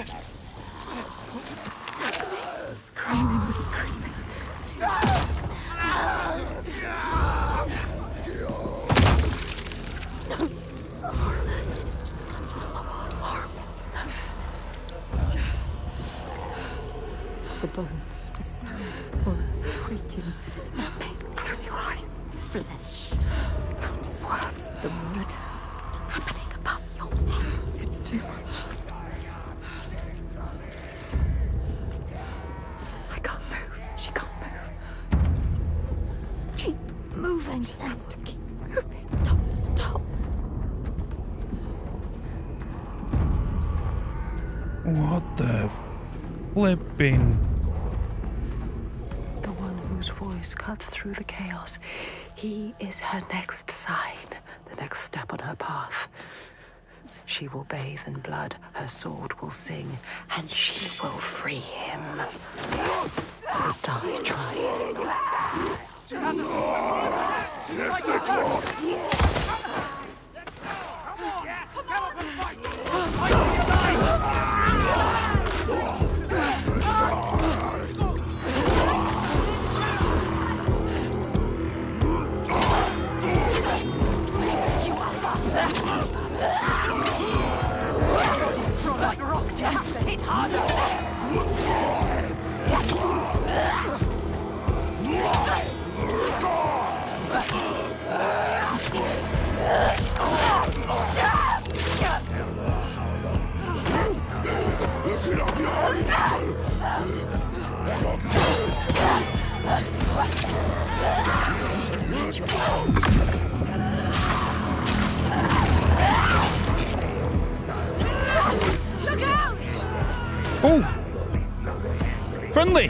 The screaming, the screaming. Flipping? The one whose voice cuts through the chaos. He is her next sign, the next step on her path. She will bathe in blood, her sword will sing, and she will free him. Or die trying. She has us! She's right to attack! Come hit harder! Oh! Friendly!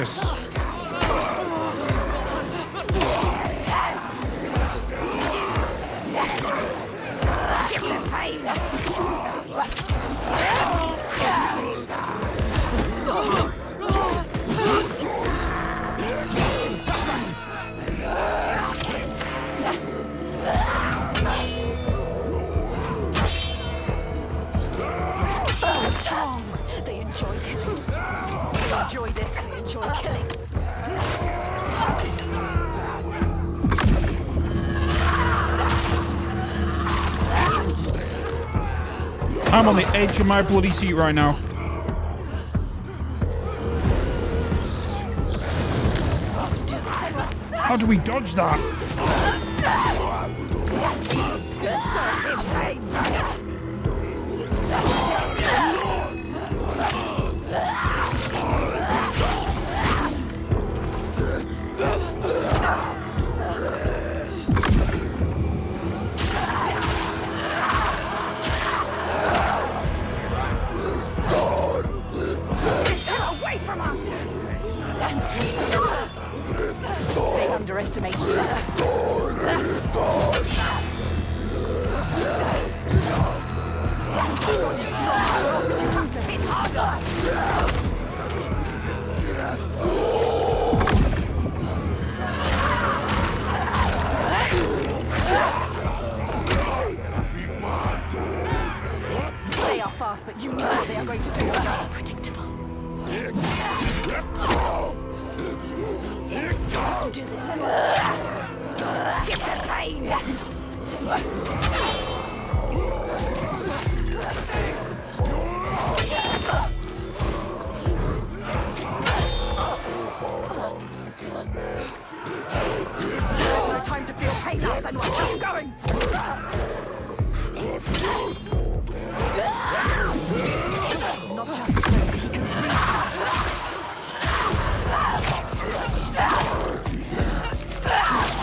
Jesus. on the edge of my bloody seat right now. How do we dodge that?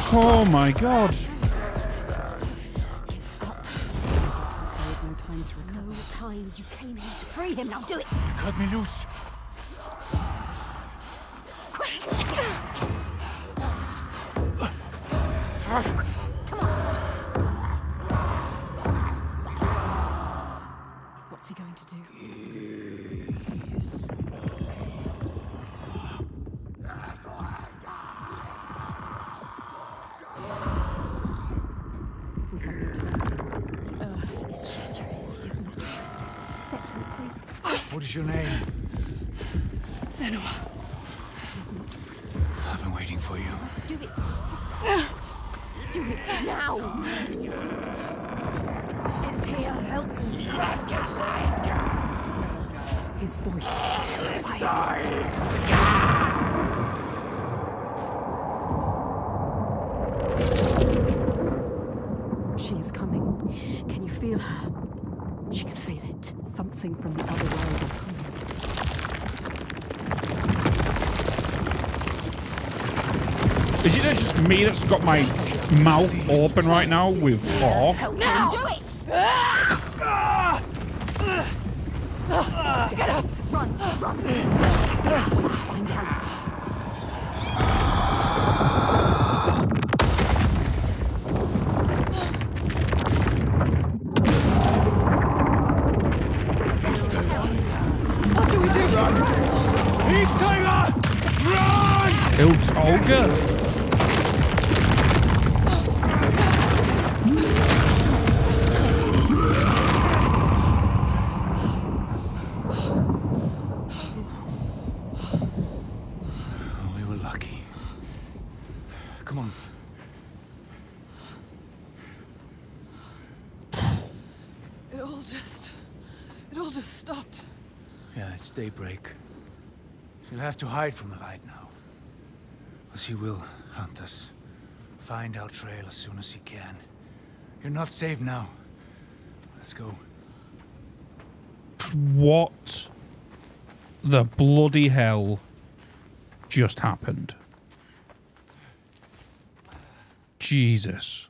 Oh my god. No time. You came here to free him. Now do it. Cut me loose. just got my mouth open right now with awe. Now! Do it! Ah! Ah! Ah! Get up! Run! Run! Have to hide from the light now. But he will hunt us. Find our trail as soon as he can. You're not safe now. Let's go. What the bloody hell just happened? Jesus.